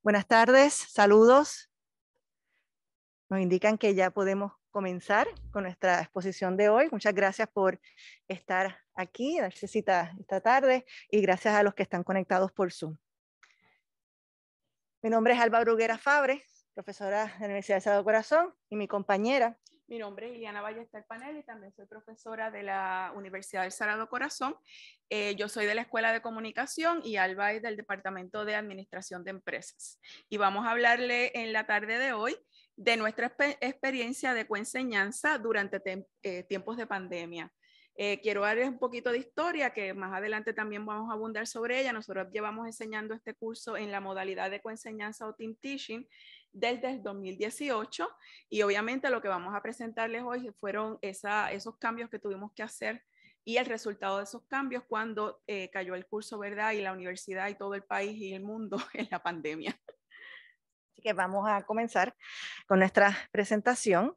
Buenas tardes, saludos. Nos indican que ya podemos comenzar con nuestra exposición de hoy. Muchas gracias por estar aquí, darse cita esta tarde y gracias a los que están conectados por Zoom. Mi nombre es Alba Bruguera Fabre, profesora de la Universidad de Sagrado Corazón y mi compañera mi nombre es Iliana Ballester Panel y también soy profesora de la Universidad del Sagrado Corazón. Eh, yo soy de la Escuela de Comunicación y Alba es del Departamento de Administración de Empresas. Y vamos a hablarle en la tarde de hoy de nuestra experiencia de coenseñanza durante eh, tiempos de pandemia. Eh, quiero darles un poquito de historia, que más adelante también vamos a abundar sobre ella. Nosotros llevamos enseñando este curso en la modalidad de coenseñanza o team teaching desde el 2018 y obviamente lo que vamos a presentarles hoy fueron esos cambios que tuvimos que hacer y el resultado de esos cambios cuando eh, cayó el curso, ¿verdad? Y la universidad y todo el país y el mundo en la pandemia. Así que vamos a comenzar con nuestra presentación.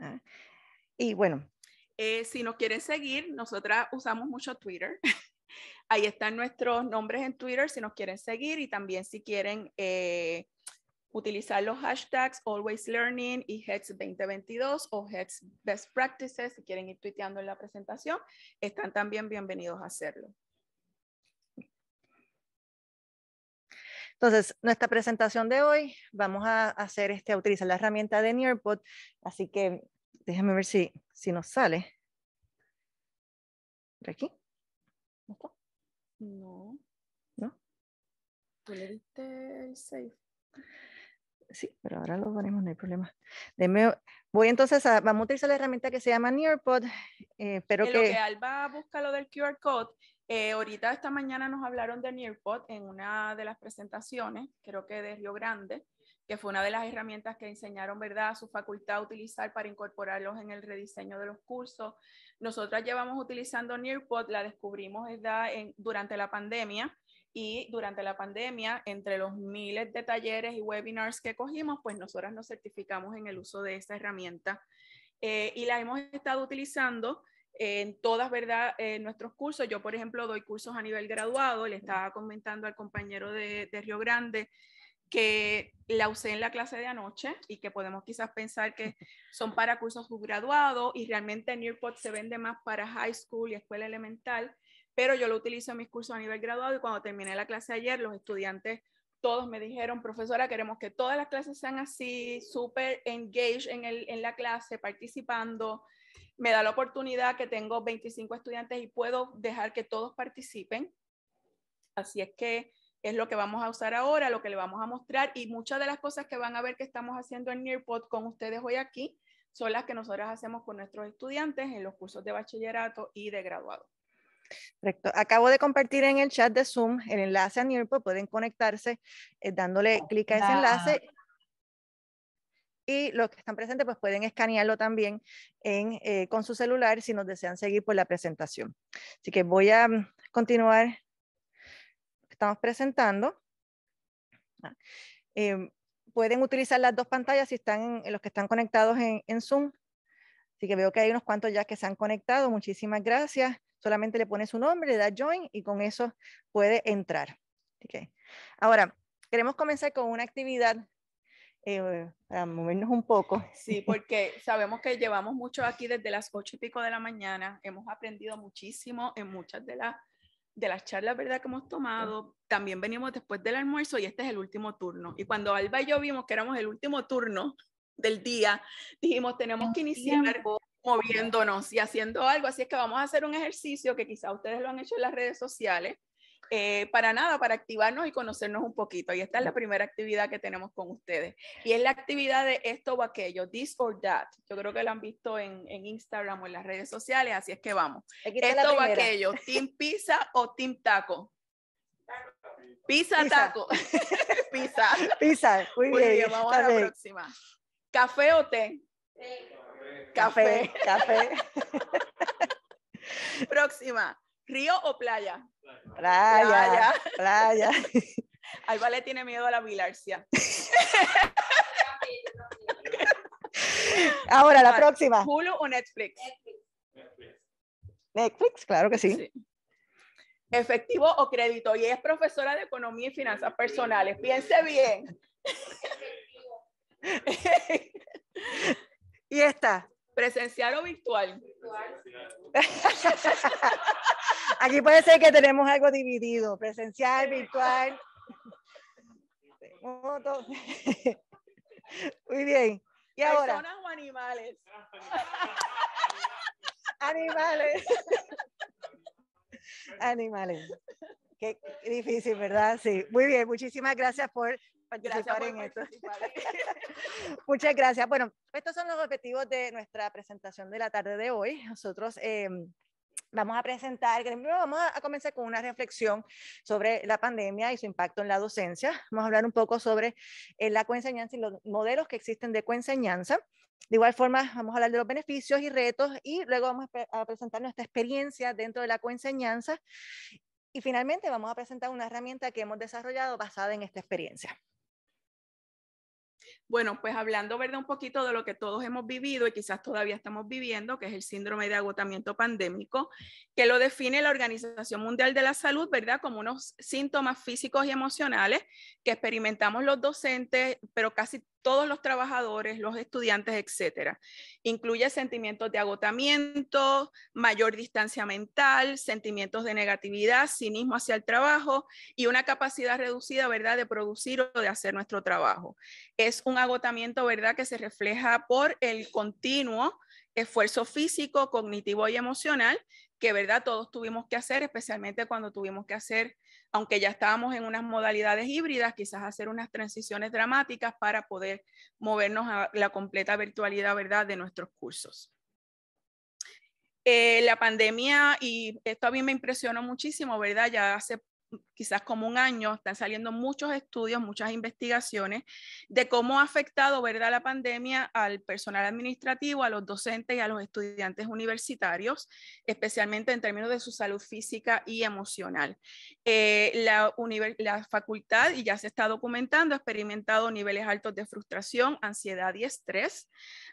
Ah, y bueno. Eh, si nos quieren seguir, nosotras usamos mucho Twitter. Ahí están nuestros nombres en Twitter si nos quieren seguir y también si quieren eh, utilizar los hashtags Always Learning y HEX 2022 o HEX Best Practices, si quieren ir tuiteando en la presentación, están también bienvenidos a hacerlo. Entonces, nuestra presentación de hoy, vamos a hacer este, a utilizar la herramienta de Nearpod, así que déjenme ver si, si nos sale. ¿Por aquí? ¿No No. ¿No? ¿Tú le diste el save? Sí, pero ahora lo ponemos, no hay problema. voy entonces a, vamos a utilizar la herramienta que se llama Nearpod, eh, pero en que... Lo que Alba busca lo del QR code, eh, ahorita esta mañana nos hablaron de Nearpod en una de las presentaciones, creo que de Río Grande, que fue una de las herramientas que enseñaron, ¿verdad?, a su facultad a utilizar para incorporarlos en el rediseño de los cursos. Nosotras llevamos utilizando Nearpod, la descubrimos, ¿verdad?, en, durante la pandemia y durante la pandemia, entre los miles de talleres y webinars que cogimos, pues nosotras nos certificamos en el uso de esta herramienta eh, y la hemos estado utilizando en todas, ¿verdad? En nuestros cursos. Yo, por ejemplo, doy cursos a nivel graduado. Le estaba comentando al compañero de, de Río Grande que la usé en la clase de anoche y que podemos quizás pensar que son para cursos subgraduados y realmente Nearpod se vende más para high school y escuela elemental pero yo lo utilizo en mis cursos a nivel graduado y cuando terminé la clase ayer, los estudiantes todos me dijeron, profesora, queremos que todas las clases sean así, súper engaged en, el, en la clase, participando. Me da la oportunidad que tengo 25 estudiantes y puedo dejar que todos participen. Así es que es lo que vamos a usar ahora, lo que le vamos a mostrar y muchas de las cosas que van a ver que estamos haciendo en Nearpod con ustedes hoy aquí son las que nosotras hacemos con nuestros estudiantes en los cursos de bachillerato y de graduado. Correcto. Acabo de compartir en el chat de Zoom el enlace a Nearpod. Pueden conectarse eh, dándole clic a ese enlace. Y los que están presentes pues pueden escanearlo también en, eh, con su celular si nos desean seguir por la presentación. Así que voy a mm, continuar. Estamos presentando. Em, pueden utilizar las dos pantallas si están en, los que están conectados en, en Zoom. Así que veo que hay unos cuantos ya que se han conectado. Muchísimas gracias solamente le pone su nombre, le da join y con eso puede entrar. Okay. Ahora, queremos comenzar con una actividad eh, para movernos un poco. Sí, porque sabemos que llevamos mucho aquí desde las ocho y pico de la mañana, hemos aprendido muchísimo en muchas de las de las charlas ¿verdad? que hemos tomado, también venimos después del almuerzo y este es el último turno. Y cuando Alba y yo vimos que éramos el último turno del día, dijimos, tenemos que iniciar moviéndonos y haciendo algo. Así es que vamos a hacer un ejercicio que quizá ustedes lo han hecho en las redes sociales. Eh, para nada, para activarnos y conocernos un poquito. Y esta es la primera actividad que tenemos con ustedes. Y es la actividad de esto o aquello, this or that. Yo creo que lo han visto en, en Instagram o en las redes sociales, así es que vamos. Esto o aquello, team pizza o team taco. Pizza, taco. pizza. Pizza, muy, bien. Vamos a la próxima. ¿Café o té? Café, café. Próxima, ¿río o playa? Playa, playa. Alba le tiene miedo a la bilarcia. Ahora, la próxima. ¿Hulu o Netflix? Netflix. claro que sí. efectivo o crédito. Y es profesora de economía y finanzas personales. Piense bien. Y esta. Presencial o virtual. Aquí puede ser que tenemos algo dividido, presencial, virtual. Muy bien. ¿Y ahora? ¿Personas o animales? Animales. Animales. Qué difícil, ¿verdad? Sí. Muy bien, muchísimas gracias por participar en esto. Muchas gracias. Bueno, estos son los objetivos de nuestra presentación de la tarde de hoy. Nosotros em, vamos a presentar, vamos a comenzar con una reflexión sobre la pandemia y su impacto en la docencia. Vamos a hablar un poco sobre eh, la coenseñanza y los modelos que existen de coenseñanza. De igual forma, vamos a hablar de los beneficios y retos y luego vamos a presentar nuestra experiencia dentro de la coenseñanza. Y finalmente vamos a presentar una herramienta que hemos desarrollado basada en esta experiencia. Bueno, pues hablando, ¿verdad? Un poquito de lo que todos hemos vivido y quizás todavía estamos viviendo, que es el síndrome de agotamiento pandémico, que lo define la Organización Mundial de la Salud, ¿verdad? Como unos síntomas físicos y emocionales que experimentamos los docentes, pero casi todos los trabajadores, los estudiantes, etcétera. Incluye sentimientos de agotamiento, mayor distancia mental, sentimientos de negatividad, cinismo hacia el trabajo y una capacidad reducida, ¿verdad?, de producir o de hacer nuestro trabajo. Es un agotamiento, ¿verdad?, que se refleja por el continuo esfuerzo físico, cognitivo y emocional que, ¿verdad?, todos tuvimos que hacer, especialmente cuando tuvimos que hacer aunque ya estábamos en unas modalidades híbridas, quizás hacer unas transiciones dramáticas para poder movernos a la completa virtualidad, ¿verdad?, de nuestros cursos. Eh, la pandemia, y esto a mí me impresionó muchísimo, ¿verdad? Ya hace quizás como un año, están saliendo muchos estudios, muchas investigaciones de cómo ha afectado ¿verdad? la pandemia al personal administrativo, a los docentes y a los estudiantes universitarios, especialmente en términos de su salud física y emocional. Eh, la, la facultad, y ya se está documentando, ha experimentado niveles altos de frustración, ansiedad y estrés,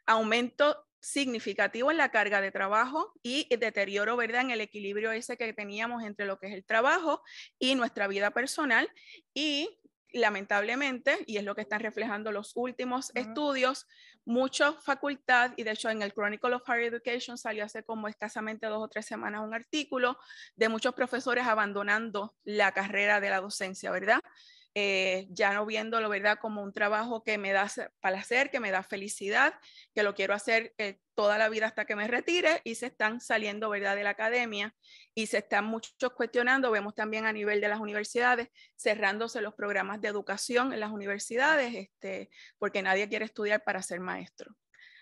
aumento significativo en la carga de trabajo y deterioro, ¿verdad?, en el equilibrio ese que teníamos entre lo que es el trabajo y nuestra vida personal. Y lamentablemente, y es lo que están reflejando los últimos estudios, mucha facultad, y de hecho en el Chronicle of Higher Education salió hace como escasamente dos o tres semanas un artículo de muchos profesores abandonando la carrera de la docencia, ¿verdad? Eh, ya no viéndolo, ¿verdad? Como un trabajo que me da placer, que me da felicidad, que lo quiero hacer eh, toda la vida hasta que me retire y se están saliendo, ¿verdad? De la academia y se están muchos cuestionando, vemos también a nivel de las universidades, cerrándose los programas de educación en las universidades, este, porque nadie quiere estudiar para ser maestro.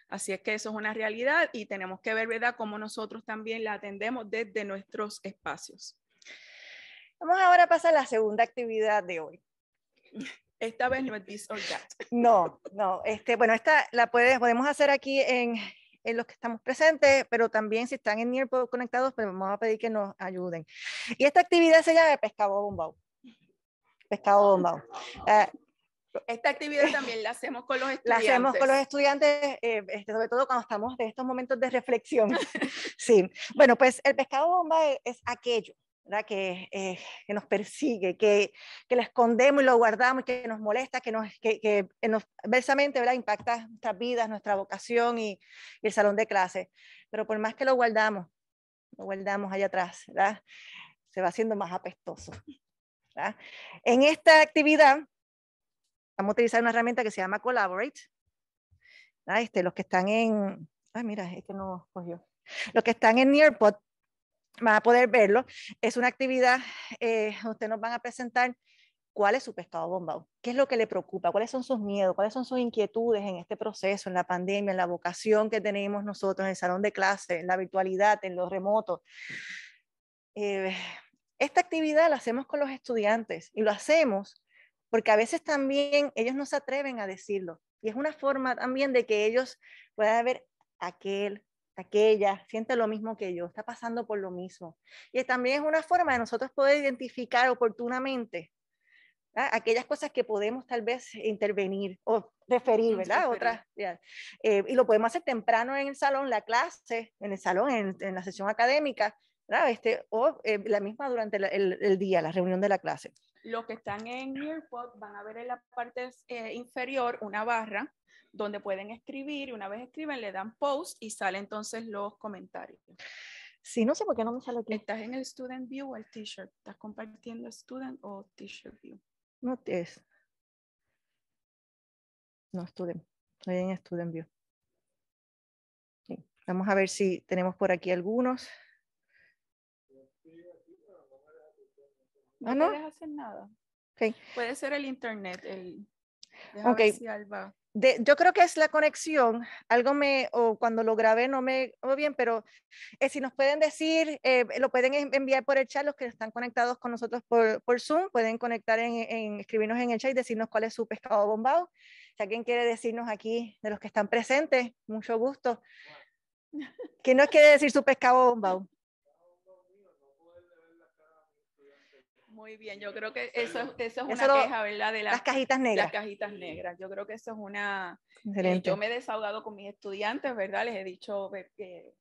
Así es que eso es una realidad y tenemos que ver, ¿verdad?, cómo nosotros también la atendemos desde nuestros espacios. Vamos ahora a pasar a la segunda actividad de hoy. Esta vez no es this or No, no. Este, bueno, esta la puedes, podemos hacer aquí en, en los que estamos presentes, pero también si están en Nearpod conectados, pues vamos a pedir que nos ayuden. Y esta actividad se llama pescado bombao. Pescado bombao. Eh, esta actividad también la hacemos con los estudiantes. La hacemos con los estudiantes, eh, este, sobre todo cuando estamos en estos momentos de reflexión. sí. Bueno, pues el pescado bomba es, es aquello que, eh, que, nos persigue, que, que lo escondemos y lo guardamos, que nos molesta, que nos, que, que nos ¿verdad? impacta nuestras vidas, nuestra vocación y, el salón de clase. Pero por más que lo guardamos, lo guardamos allá atrás, ¿verdad? se va haciendo más apestoso. ¿verdad? En esta actividad vamos a utilizar una herramienta que se llama Collaborate. Este, los que están en... Ay, mira, este no cogió. Los que están en Nearpod van a poder verlo. Es una actividad, eh, ustedes nos van a presentar cuál es su pescado bombao, qué es lo que le preocupa, cuáles son sus miedos, cuáles son sus inquietudes en este proceso, en la pandemia, en la vocación que tenemos nosotros en el salón de clase, en la virtualidad, en los remotos. Eh, esta actividad la hacemos con los estudiantes y lo hacemos porque a veces también ellos no se atreven a decirlo. Y es una forma también de que ellos puedan ver aquel aquella siente lo mismo que yo, está pasando por lo mismo. Y también es una forma de nosotros poder identificar oportunamente aquellas cosas que podemos tal vez intervenir o referir, ¿verdad? Otras, eh, y lo podemos hacer temprano en el salón, la clase, en el salón, en, la sesión académica, Este, o eh, la misma durante el, el, día, la reunión de la clase. Los que están en Nearpod van a ver en la parte eh, inferior una barra donde pueden escribir y una vez escriben le dan post y sale entonces los comentarios. Sí, no sé por qué no me sale aquí. ¿Estás en el Student View o el T-shirt? ¿Estás compartiendo Student o T-shirt View? No, es. No, Student. Estoy en Student View. Vamos a ver si tenemos por aquí algunos. No, puedes hacer nada. Okay. Puede ser el internet. El... Okay. yo creo que es la conexión. Algo me, o cuando lo grabé no me o bien, pero eh, si nos pueden decir, eh, lo pueden enviar por el chat los que están conectados con nosotros por, por Zoom, pueden conectar en, en, escribirnos en el chat y decirnos cuál es su pescado bombado. Si alguien quiere decirnos aquí de los que están presentes, mucho gusto. ¿Qué nos quiere decir su pescado bombado? Muy bien, yo creo que eso, eso es una queja, ¿verdad? De las, cajitas negras. Las cajitas negras. Yo creo que eso es una... Eh, yo me he desahogado con mis estudiantes, ¿verdad? Les he dicho que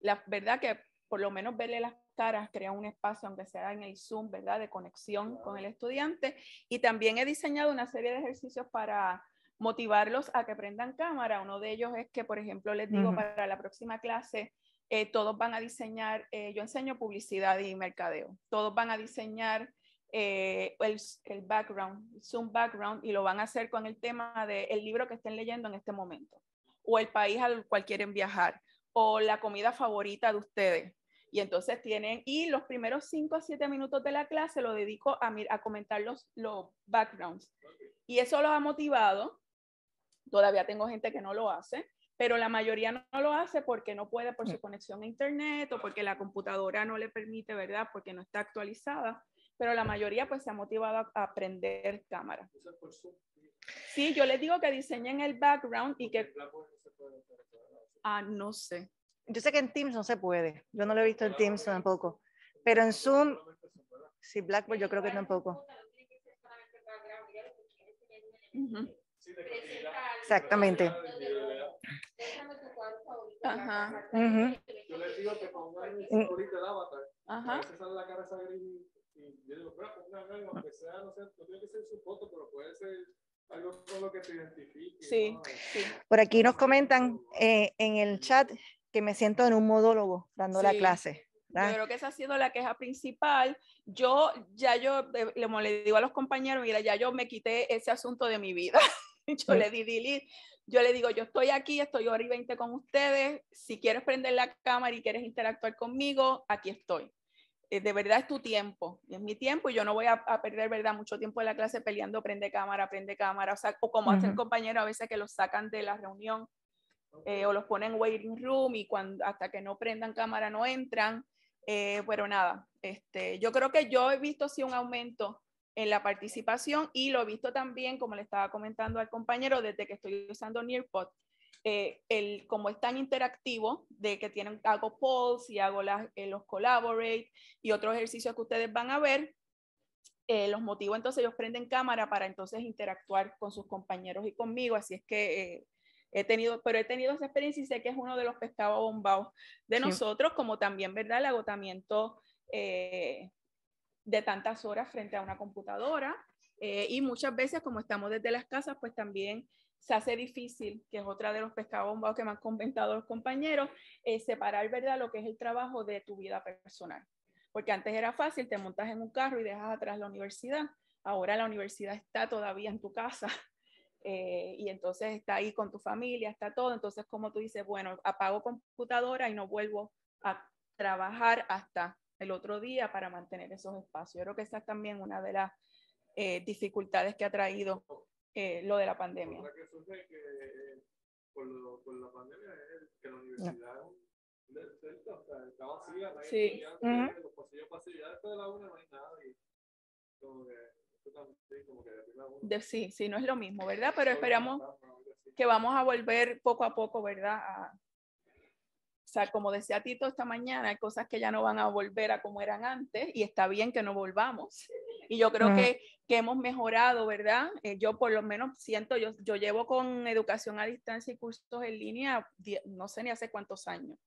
la verdad que por lo menos verle las caras crea un espacio, aunque sea en el Zoom, ¿verdad? De conexión con el estudiante. Y también he diseñado una serie de ejercicios para motivarlos a que prendan cámara. Uno de ellos es que, por ejemplo, les digo para la próxima clase, eh, todos van a diseñar, eh, yo enseño publicidad y mercadeo, todos van a diseñar eh, el, el, background, Zoom background, y lo van a hacer con el tema del libro que estén leyendo en este momento, o el país al cual quieren viajar, o la comida favorita de ustedes. Y entonces tienen, y los primeros 5 o 7 minutos de la clase lo dedico a, a comentar los, los backgrounds. Y eso los ha motivado. Todavía tengo gente que no lo hace, pero la mayoría no, lo hace porque no puede por su mm. conexión a internet o porque la computadora no le permite, ¿verdad? Porque no está actualizada, pero la mayoría pues se ha motivado a, aprender cámara. Sí, yo les digo que diseñen el background y que... Ah, no sé. Yo sé que en Teams no se puede, yo no lo he visto en Teams tampoco, pero en Zoom, sí, Blackboard yo creo que tampoco. Exactamente. Ajá. Yo les digo que pongan ahorita el avatar. Ajá. Se sale la cara esa gris y yo digo, pero pongan algo, aunque sea, no sé, no tiene que ser su foto, pero puede ser algo con lo que te identifique. Sí, sí. Por aquí nos comentan eh, en el chat que me siento en un modólogo dando la clase. Yo creo que esa ha sido la queja principal. Yo, ya yo, eh, le digo a los compañeros, mira, ya yo me quité ese asunto de mi vida. yo le di delete yo le digo, yo estoy aquí, estoy hora y 20 con ustedes, si quieres prender la cámara y quieres interactuar conmigo, aquí estoy. Eh, de verdad es tu tiempo, es mi tiempo y yo no voy a, perder, ¿verdad? Mucho tiempo en la clase peleando, prende cámara, prende cámara, o, sea, o como hacen compañeros a veces que los sacan de la reunión eh, o los ponen en waiting room y cuando, hasta que no prendan cámara no entran. Eh, pero nada, este, yo creo que yo he visto sí un aumento en la participación y lo he visto también, como le estaba comentando al compañero, desde que estoy usando Nearpod, eh, el, como es tan interactivo, de que tienen, hago polls y hago eh, los collaborate y otros ejercicios que ustedes van a ver, eh, los motivo entonces ellos prenden cámara para entonces interactuar con sus compañeros y conmigo, así es que he tenido, pero he tenido esa experiencia y sé que es uno de los pescados bombados de nosotros, como también, ¿verdad? El agotamiento de tantas horas frente a una computadora eh, y muchas veces como estamos desde las casas, pues también se hace difícil, que es otra de los pescabombados que me han comentado los compañeros, eh, separar, ¿verdad?, lo que es el trabajo de tu vida personal. Porque antes era fácil, te montas en un carro y dejas atrás la universidad. Ahora la universidad está todavía en tu casa eh, y entonces está ahí con tu familia, está todo. Entonces, como tú dices, bueno, apago computadora y no vuelvo a trabajar hasta el otro día para mantener esos espacios. Yo creo que esa es también una de las eh, dificultades que ha traído eh, lo de la pandemia. que surge que por, lo, por, la pandemia es que la universidad no. o sea, está vacía, no hay sí. uh -huh. los pasillos vacíos, ya después de la una no hay nada y como que como que de, sí, sí, no es lo mismo, ¿verdad? Pero esperamos que vamos a volver poco a poco, ¿verdad? A, o sea, como decía Tito esta mañana, hay cosas que ya no van a volver a como eran antes y está bien que no volvamos. Y yo creo que, que, hemos mejorado, ¿verdad? Eh, yo por lo menos siento, yo, yo llevo con educación a distancia y cursos en línea, no sé ni hace cuántos años.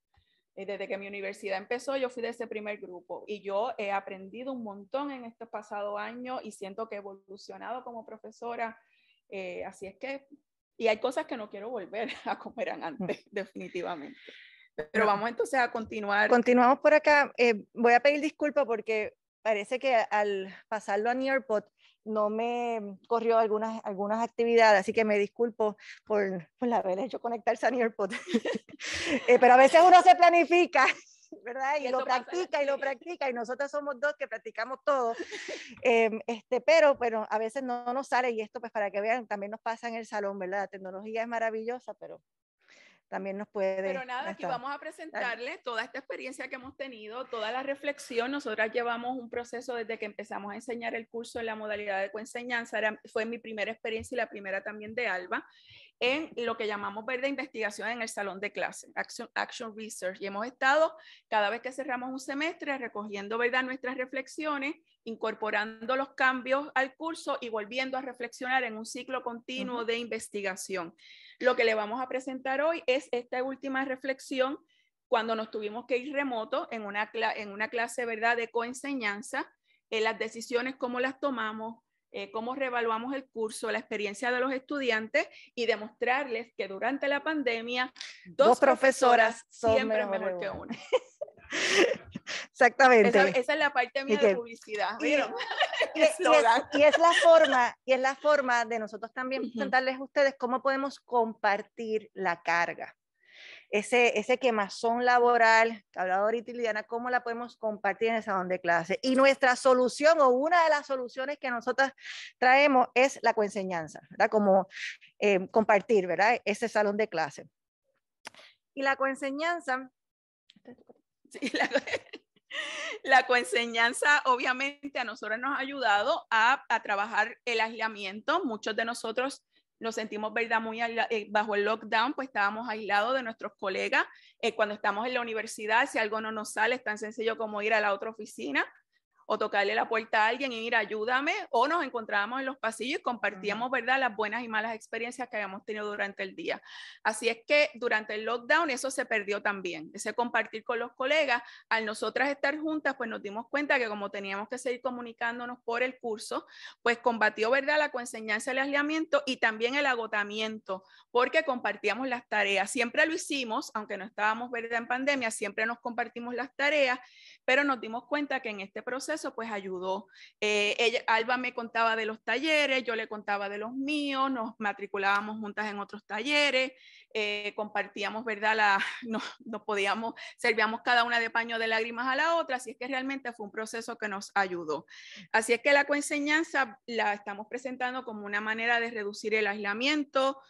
Eh, desde que mi universidad empezó, yo fui de ese primer grupo y yo he aprendido un montón en estos pasados años y siento que he evolucionado como profesora. Eh, así es que, y hay cosas que no quiero volver a como eran antes, definitivamente. Pero vamos entonces a continuar. Continuamos por acá. Eh, voy a pedir disculpas porque parece que al pasarlo a Nearpod no me corrió algunas, algunas actividades, así que me disculpo por, por haber hecho conectarse a Nearpod. eh, pero a veces uno se planifica, ¿verdad? Y, lo practica y lo practica, y nosotros somos dos que practicamos todo. Eh, este, pero, pero a veces no nos sale, y esto pues para que vean, también nos pasa en el salón, ¿verdad? La tecnología es maravillosa, pero también nos puede... Pero nada, aquí vamos a presentarle toda esta experiencia que hemos tenido, toda la reflexión. Nosotras llevamos un proceso desde que empezamos a enseñar el curso en la modalidad de coenseñanza. fue mi primera experiencia y la primera también de Alba en lo que llamamos verde investigación en el salón de clase, Action, Action Research. Y hemos estado cada vez que cerramos un semestre recogiendo ¿verdad? nuestras reflexiones, incorporando los cambios al curso y volviendo a reflexionar en un ciclo continuo de investigación. Lo que le vamos a presentar hoy es esta última reflexión cuando nos tuvimos que ir remoto en una, en una clase ¿verdad? de coenseñanza, en las decisiones, cómo las tomamos, eh, cómo reevaluamos el curso, la experiencia de los estudiantes y demostrarles que durante la pandemia dos, profesoras, son siempre mejor, que una. Exactamente. Esa, es la parte mía de publicidad. Y, es, la forma, y es la forma de nosotros también presentarles a ustedes cómo podemos compartir la carga ese, ese quemazón laboral que hablaba ahorita Liliana, cómo la podemos compartir en el salón de clase. Y nuestra solución o una de las soluciones que nosotras traemos es la coenseñanza, ¿verdad? Como eh, compartir, ¿verdad? Ese salón de clase. Y la coenseñanza... Sí, la, la coenseñanza obviamente a nosotros nos ha ayudado a, a trabajar el aislamiento. Muchos de nosotros nos sentimos, ¿verdad?, muy eh, bajo el lockdown, pues estábamos aislados de nuestros colegas. Eh, cuando estamos en la universidad, si algo no nos sale, es tan sencillo como ir a la otra oficina o tocarle la puerta a alguien y ir, ayúdame, o nos encontrábamos en los pasillos y compartíamos, ¿verdad?, las buenas y malas experiencias que habíamos tenido durante el día. Así es que durante el lockdown eso se perdió también, ese compartir con los colegas. Al nosotras estar juntas, pues nos dimos cuenta que como teníamos que seguir comunicándonos por el curso, pues combatió, ¿verdad?, la coenseñanza, el aislamiento y también el agotamiento, porque compartíamos las tareas. Siempre lo hicimos, aunque no estábamos, ¿verdad?, en pandemia, siempre nos compartimos las tareas, pero nos dimos cuenta que en este proceso pues ayudó. Eh, ella, Alba me contaba de los talleres, yo le contaba de los míos, nos matriculábamos juntas en otros talleres, eh, compartíamos, ¿verdad? La, no, no, podíamos, servíamos cada una de paño de lágrimas a la otra, así es que realmente fue un proceso que nos ayudó. Así es que la coenseñanza la estamos presentando como una manera de reducir el aislamiento,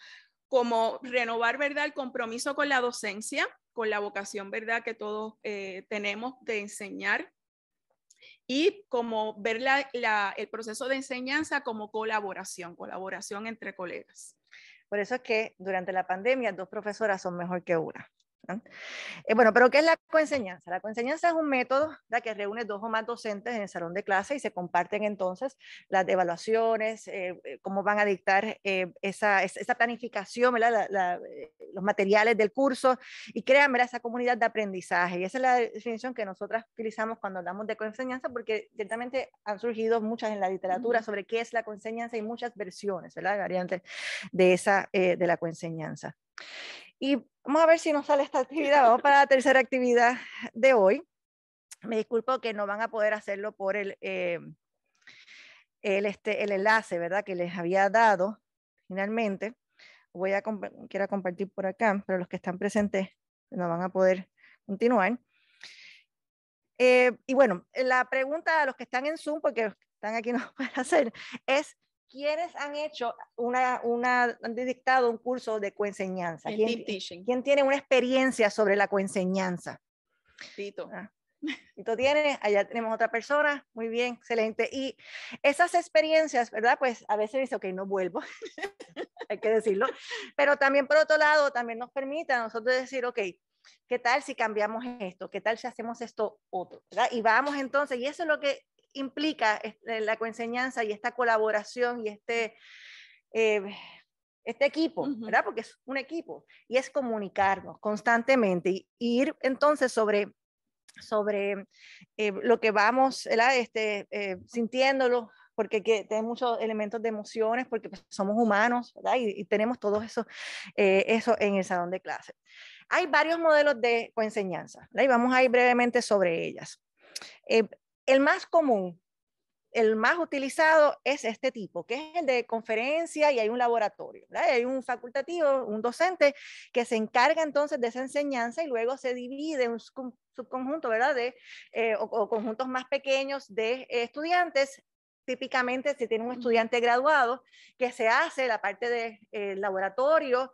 como renovar, ¿verdad?, el compromiso con la docencia, con la vocación, ¿verdad?, que todos eh, tenemos de enseñar y como ver la, el proceso de enseñanza como colaboración, colaboración entre colegas. Por eso es que durante la pandemia dos profesoras son mejor que una. Eh, bueno, pero ¿qué es la coenseñanza? La coenseñanza es un método que reúne dos o más docentes en el salón de clase y se comparten entonces las evaluaciones, eh, eh, cómo van a dictar esa, esa, planificación, los materiales del curso y crean esa comunidad de aprendizaje. Y esa es la definición que nosotras utilizamos cuando hablamos de coenseñanza porque ciertamente han surgido muchas en la literatura sobre qué es la coenseñanza y muchas versiones, ¿verdad? variantes de, esa, de la coenseñanza. Y vamos a ver si nos sale esta actividad. Vamos para la tercera actividad de hoy. Me disculpo que no van a poder hacerlo por el, eh, el, este, el enlace, ¿verdad? Que les había dado finalmente. Voy a quiero compartir por acá, pero los que están presentes no van a poder continuar. Eh, y bueno, la pregunta a los que están en Zoom, porque están aquí no pueden hacer, es ¿quiénes han hecho una, una, han dictado un curso de coenseñanza? ¿Quién, ¿Quién, tiene una experiencia sobre la coenseñanza? Tito. Ah. Tito tiene, allá tenemos otra persona, muy bien, excelente. Y esas experiencias, ¿verdad? Pues a veces dice, ok, no vuelvo, hay que decirlo, pero también por otro lado, también nos permite a nosotros decir, ok, ¿qué tal si cambiamos esto? ¿Qué tal si hacemos esto otro? ¿verdad? Y vamos entonces, y eso es lo que implica eh, la coenseñanza y esta colaboración y este, eh, este equipo, ¿verdad? Porque es un equipo y es comunicarnos constantemente y, ir entonces sobre, sobre eh, lo que vamos, ¿verdad? Este, eh, sintiéndolo, porque que, tiene muchos elementos de emociones, porque pues, somos humanos, ¿verdad? Y, tenemos todo eso, eh, eso en el salón de clase. Hay varios modelos de coenseñanza, ¿verdad? Y vamos a ir brevemente sobre ellas. El más común el más utilizado es este tipo, que es el de conferencia y hay un laboratorio. Hay un facultativo, un docente que se encarga entonces de esa enseñanza y luego se divide en un subconjunto, ¿verdad? De, eh, o, conjuntos más pequeños de estudiantes. Típicamente, si tiene un estudiante graduado, que se hace la parte del de, eh, laboratorio,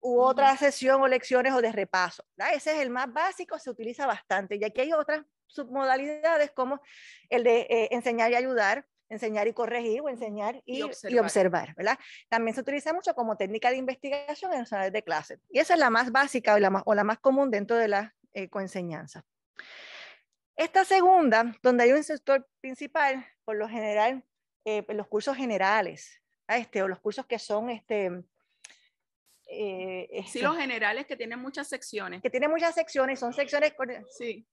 u otra sesión o lecciones o de repaso. Ese es el más básico, se utiliza bastante. Y aquí hay otras submodalidades como el de eh, enseñar y ayudar, enseñar y corregir o enseñar y, observar. ¿verdad? También se utiliza mucho como técnica de investigación en los salones de clase. Y esa es la más básica o la más, o la más común dentro de la eh, coenseñanza. Esta segunda, donde hay un sector principal, por lo general, eh, los cursos generales, este, o los cursos que son este, eh, sí, este los generales que tienen muchas secciones. Que tienen muchas secciones, son secciones. Sí.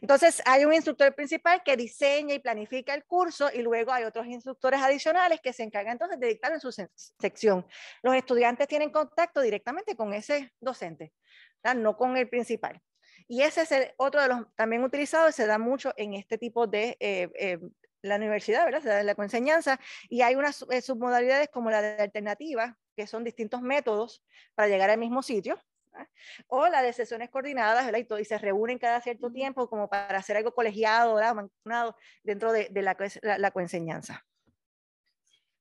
Entonces, hay un instructor principal que diseña y planifica el curso y luego hay otros instructores adicionales que se encargan entonces de dictar en su sección. Los estudiantes tienen contacto directamente con ese docente, no con el principal. Y ese es el otro de los también utilizados, se da mucho en este tipo de eh, eh, la universidad, ¿verdad? Se da en la enseñanza y hay unas submodalidades como la de alternativa, que son distintos métodos para llegar al mismo sitio, o la de sesiones coordinadas, ¿verdad? Y, se reúnen cada cierto tiempo como para hacer algo colegiado, ¿verdad? dentro de, la, la, la coenseñanza.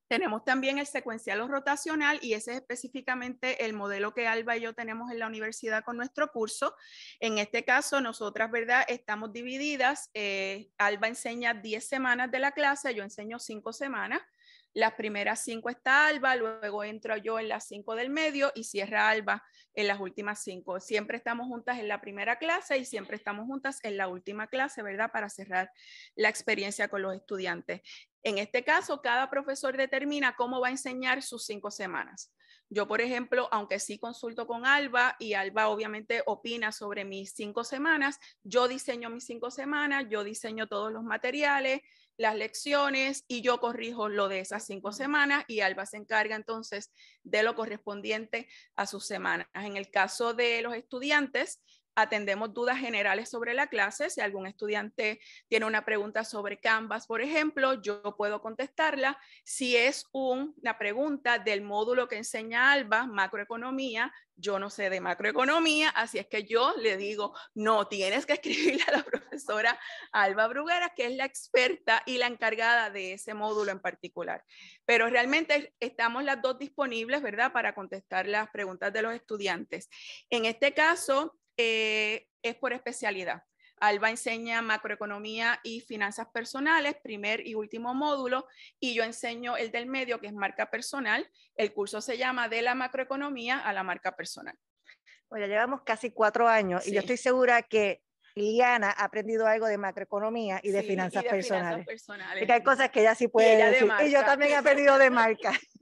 Tenemos también el secuencial o rotacional y ese es específicamente el modelo que Alba y yo tenemos en la universidad con nuestro curso. En este caso, nosotras, ¿verdad? Estamos divididas. Eh, Alba enseña 10 semanas de la clase, yo enseño 5 semanas. Las primeras cinco está Alba, luego entro yo en las cinco del medio y cierra Alba en las últimas cinco. Siempre estamos juntas en la primera clase y siempre estamos juntas en la última clase, ¿verdad? Para cerrar la experiencia con los estudiantes. En este caso, cada profesor determina cómo va a enseñar sus cinco semanas. Yo, por ejemplo, aunque sí consulto con Alba y Alba obviamente opina sobre mis cinco semanas, yo diseño mis cinco semanas, yo diseño todos los materiales, las lecciones y yo corrijo lo de esas cinco semanas y Alba se encarga entonces de lo correspondiente a sus semanas. En el caso de los estudiantes, atendemos dudas generales sobre la clase. Si algún estudiante tiene una pregunta sobre Canvas, por ejemplo, yo puedo contestarla. Si es una pregunta del módulo que enseña Alba, macroeconomía, yo no sé de macroeconomía, así es que yo le digo, no, tienes que escribirle a la profesora Alba Bruguera, que es la experta y la encargada de ese módulo en particular. Pero realmente estamos las dos disponibles, ¿verdad?, para contestar las preguntas de los estudiantes. En este caso, eh, es por especialidad. Alba enseña macroeconomía y finanzas personales, primer y último módulo, y yo enseño el del medio, que es marca personal. El curso se llama de la macroeconomía a la marca personal. Bueno, ya llevamos casi cuatro años y yo estoy segura que Liliana ha aprendido algo de macroeconomía y de, finanzas, personales. Y hay cosas que ella sí puede decir. Y yo también he aprendido de marca.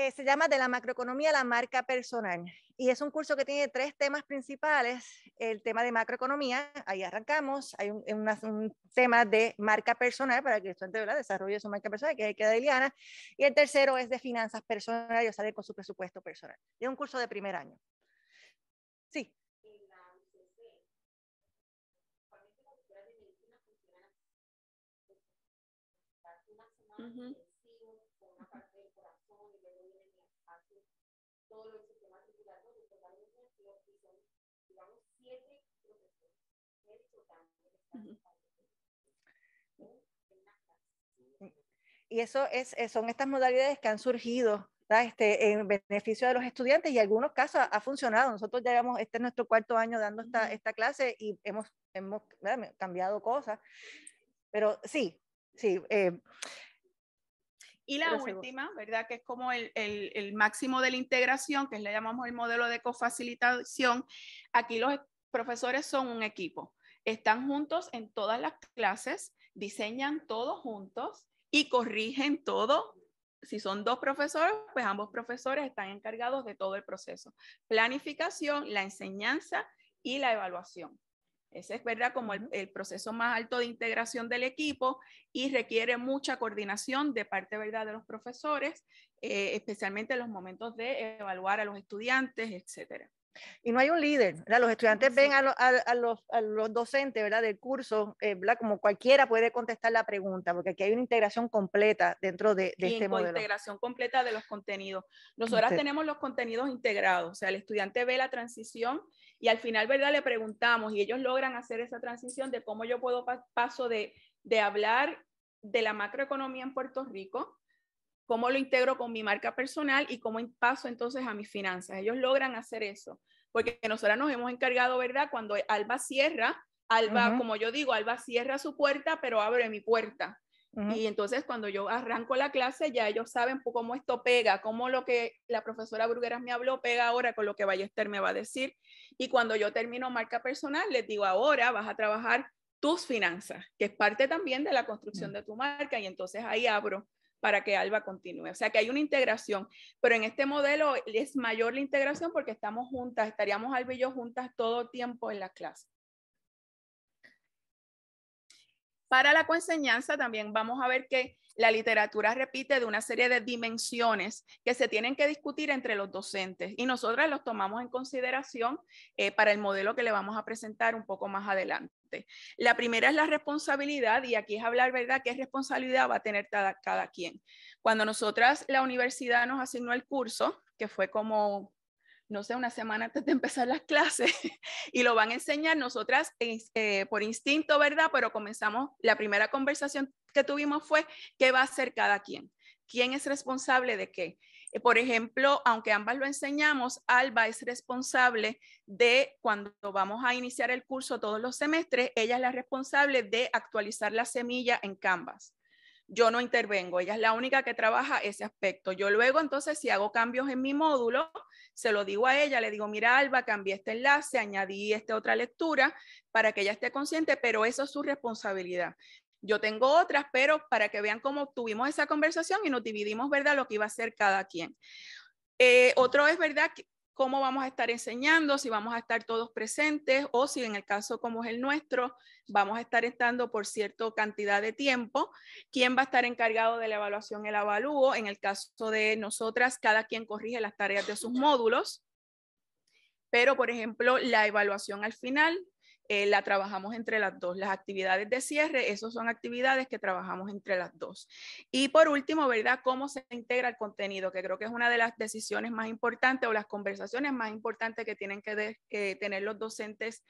Eh, se llama De la macroeconomía a la marca personal y es un curso que tiene tres temas principales. El tema de macroeconomía, ahí arrancamos. Hay un, tema de marca personal para que el estudiante desarrolle su marca personal, que es el de Liliana. Y el tercero es de finanzas personales, o con su presupuesto personal. Es un curso de primer año. Sí. Y eso es, eh, son estas modalidades que han surgido este, en beneficio de los estudiantes y en algunos casos ha, funcionado. Nosotros ya llevamos, este es nuestro cuarto año dando esta, esta clase y hemos, hemos cambiado cosas. Pero sí, sí. Eh, y la última, ¿verdad? Que es como el, el, el, máximo de la integración, que le llamamos el modelo de cofacilitación. Aquí los profesores son un equipo. Están juntos en todas las clases, diseñan todos juntos y corrigen todo si son dos profesores, pues ambos profesores están encargados de todo el proceso. Planificación, la enseñanza y la evaluación. Ese es verdad como el, proceso más alto de integración del equipo y requiere mucha coordinación de parte verdad de los profesores, eh, especialmente en los momentos de evaluar a los estudiantes, etcétera. Y no hay un líder, ¿verdad? Los estudiantes ven a, a, los, a, los, docentes, ¿verdad? Del curso, eh, ¿verdad? Como cualquiera puede contestar la pregunta, porque aquí hay una integración completa dentro de, de este modelo. integración completa de los contenidos. Nosotras tenemos los contenidos integrados, o sea, el estudiante ve la transición y al final, ¿verdad? Le preguntamos y ellos logran hacer esa transición de cómo yo puedo paso de, de hablar de la macroeconomía en Puerto Rico, cómo lo integro con mi marca personal y cómo paso entonces a mis finanzas. Ellos logran hacer eso, porque nosotros nos hemos encargado, ¿verdad? Cuando Alba cierra, Alba, como yo digo, Alba cierra su puerta, pero abre mi puerta. Y entonces cuando yo arranco la clase, ya ellos saben cómo esto pega, cómo lo que la profesora Brugueras me habló pega ahora con lo que Ballester me va a decir. Y cuando yo termino marca personal, les digo, ahora vas a trabajar tus finanzas, que es parte también de la construcción de tu marca. Y entonces ahí abro para que Alba continúe. O sea que hay una integración, pero en este modelo es mayor la integración porque estamos juntas, estaríamos Alba y yo juntas todo el tiempo en la clase. Para la coenseñanza también vamos a ver que la literatura repite de una serie de dimensiones que se tienen que discutir entre los docentes y nosotras los tomamos en consideración eh, para el modelo que le vamos a presentar un poco más adelante. La primera es la responsabilidad y aquí es hablar, ¿verdad?, qué responsabilidad va a tener cada, quien. Cuando nosotras, la universidad nos asignó el curso, que fue como no sé, una semana antes de empezar las clases y lo van a enseñar nosotras eh, por instinto, ¿verdad? Pero comenzamos, la primera conversación que tuvimos fue, ¿qué va a hacer cada quien? ¿Quién es responsable de qué? Por ejemplo, aunque ambas lo enseñamos, Alba es responsable de cuando vamos a iniciar el curso todos los semestres, ella es la responsable de actualizar la semilla en Canvas yo no intervengo, ella es la única que trabaja ese aspecto. Yo luego entonces si hago cambios en mi módulo, se lo digo a ella, le digo, mira Alba, cambié este enlace, añadí esta otra lectura para que ella esté consciente, pero eso es su responsabilidad. Yo tengo otras, pero para que vean cómo tuvimos esa conversación y nos dividimos, ¿verdad? Lo que iba a hacer cada quien. Eh, otro es, ¿verdad? cómo vamos a estar enseñando, si vamos a estar todos presentes o si en el caso como es el nuestro, vamos a estar estando por cierta cantidad de tiempo, quién va a estar encargado de la evaluación, el avalúo. En el caso de nosotras, cada quien corrige las tareas de sus módulos, pero por ejemplo, la evaluación al final eh, la trabajamos entre las dos. Las actividades de cierre, esas son actividades que trabajamos entre las dos. Y por último, ¿verdad? ¿Cómo se integra el contenido? Que creo que es una de las decisiones más importantes o las conversaciones más importantes que tienen que tener los docentes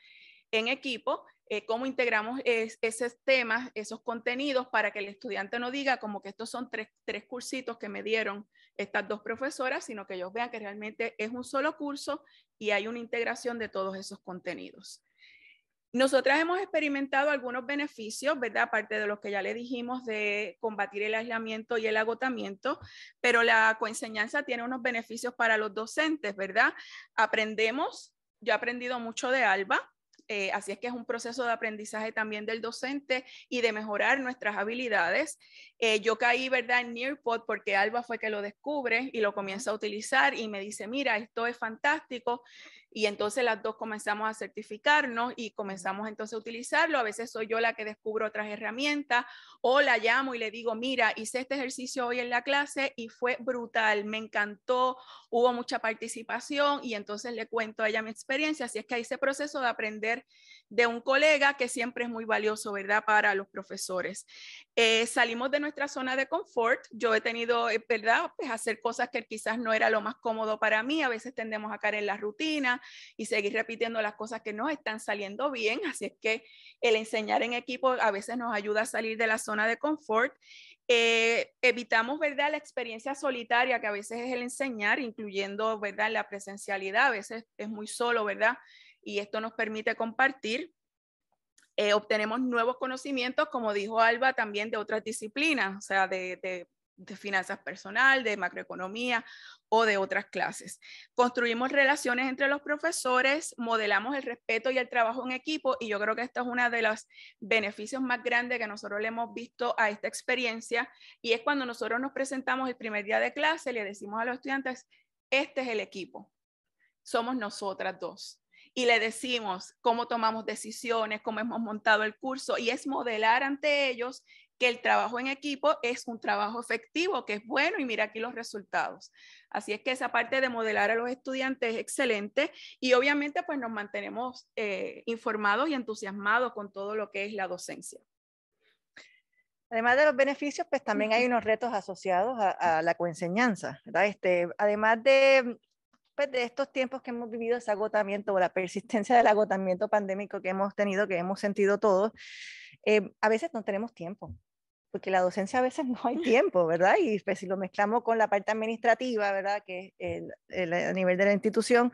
en equipo, eh, cómo integramos esos temas, esos contenidos para que el estudiante no diga como que estos son tres, tres cursitos que me dieron estas dos profesoras, sino que ellos vean que realmente es un solo curso y hay una integración de todos esos contenidos. Nosotras hemos experimentado algunos beneficios, ¿verdad? Aparte de los que ya le dijimos de combatir el aislamiento y el agotamiento, pero la coenseñanza tiene unos beneficios para los docentes, ¿verdad? Aprendemos, yo he aprendido mucho de Alba, eh, así es que es un proceso de aprendizaje también del docente y de mejorar nuestras habilidades. Eh, yo caí, ¿verdad?, en Nearpod porque Alba fue que lo descubre y lo comienza a utilizar y me dice, mira, esto es fantástico. Y entonces las dos comenzamos a certificarnos y comenzamos entonces a utilizarlo. A veces soy yo la que descubro otras herramientas o la llamo y le digo, mira, hice este ejercicio hoy en la clase y fue brutal, me encantó, hubo mucha participación y entonces le cuento a ella mi experiencia. Así es que hay ese proceso de aprender de un colega que siempre es muy valioso, ¿verdad? Para los profesores. Eh, salimos de nuestra zona de confort. Yo he tenido, eh, ¿verdad? Pues hacer cosas que quizás no era lo más cómodo para mí. A veces tendemos a caer en la rutina y seguir repitiendo las cosas que no están saliendo bien. Así es que el enseñar en equipo a veces nos ayuda a salir de la zona de confort. Eh, evitamos, ¿verdad? La experiencia solitaria que a veces es el enseñar, incluyendo, ¿verdad? La presencialidad, a veces es muy solo, ¿verdad? y esto nos permite compartir. Eh, obtenemos nuevos conocimientos, como dijo Alba, también de otras disciplinas, o sea, de finanzas personal, de macroeconomía o de otras clases. Construimos relaciones entre los profesores, modelamos el respeto y el trabajo en equipo y yo creo que esto es uno de los beneficios más grandes que nosotros le hemos visto a esta experiencia y es cuando nosotros nos presentamos el primer día de clase, le decimos a los estudiantes, este es el equipo, somos nosotras dos. Y le decimos cómo tomamos decisiones, cómo hemos montado el curso y es modelar ante ellos que el trabajo en equipo es un trabajo efectivo, que es bueno y mira aquí los resultados. Así es que esa parte de modelar a los estudiantes es excelente y obviamente pues nos mantenemos eh, informados y entusiasmados con todo lo que es la docencia. Además de los beneficios, pues también hay unos retos asociados a, la coenseñanza, ¿verdad? Este, además de, pues, de estos tiempos que hemos vivido, ese agotamiento o la persistencia del agotamiento pandémico que hemos tenido, que hemos sentido todos, eh, a veces no tenemos tiempo porque la docencia a veces no hay tiempo, ¿verdad? Y pues, si lo mezclamos con la parte administrativa, ¿verdad? Que es el, a nivel de la institución,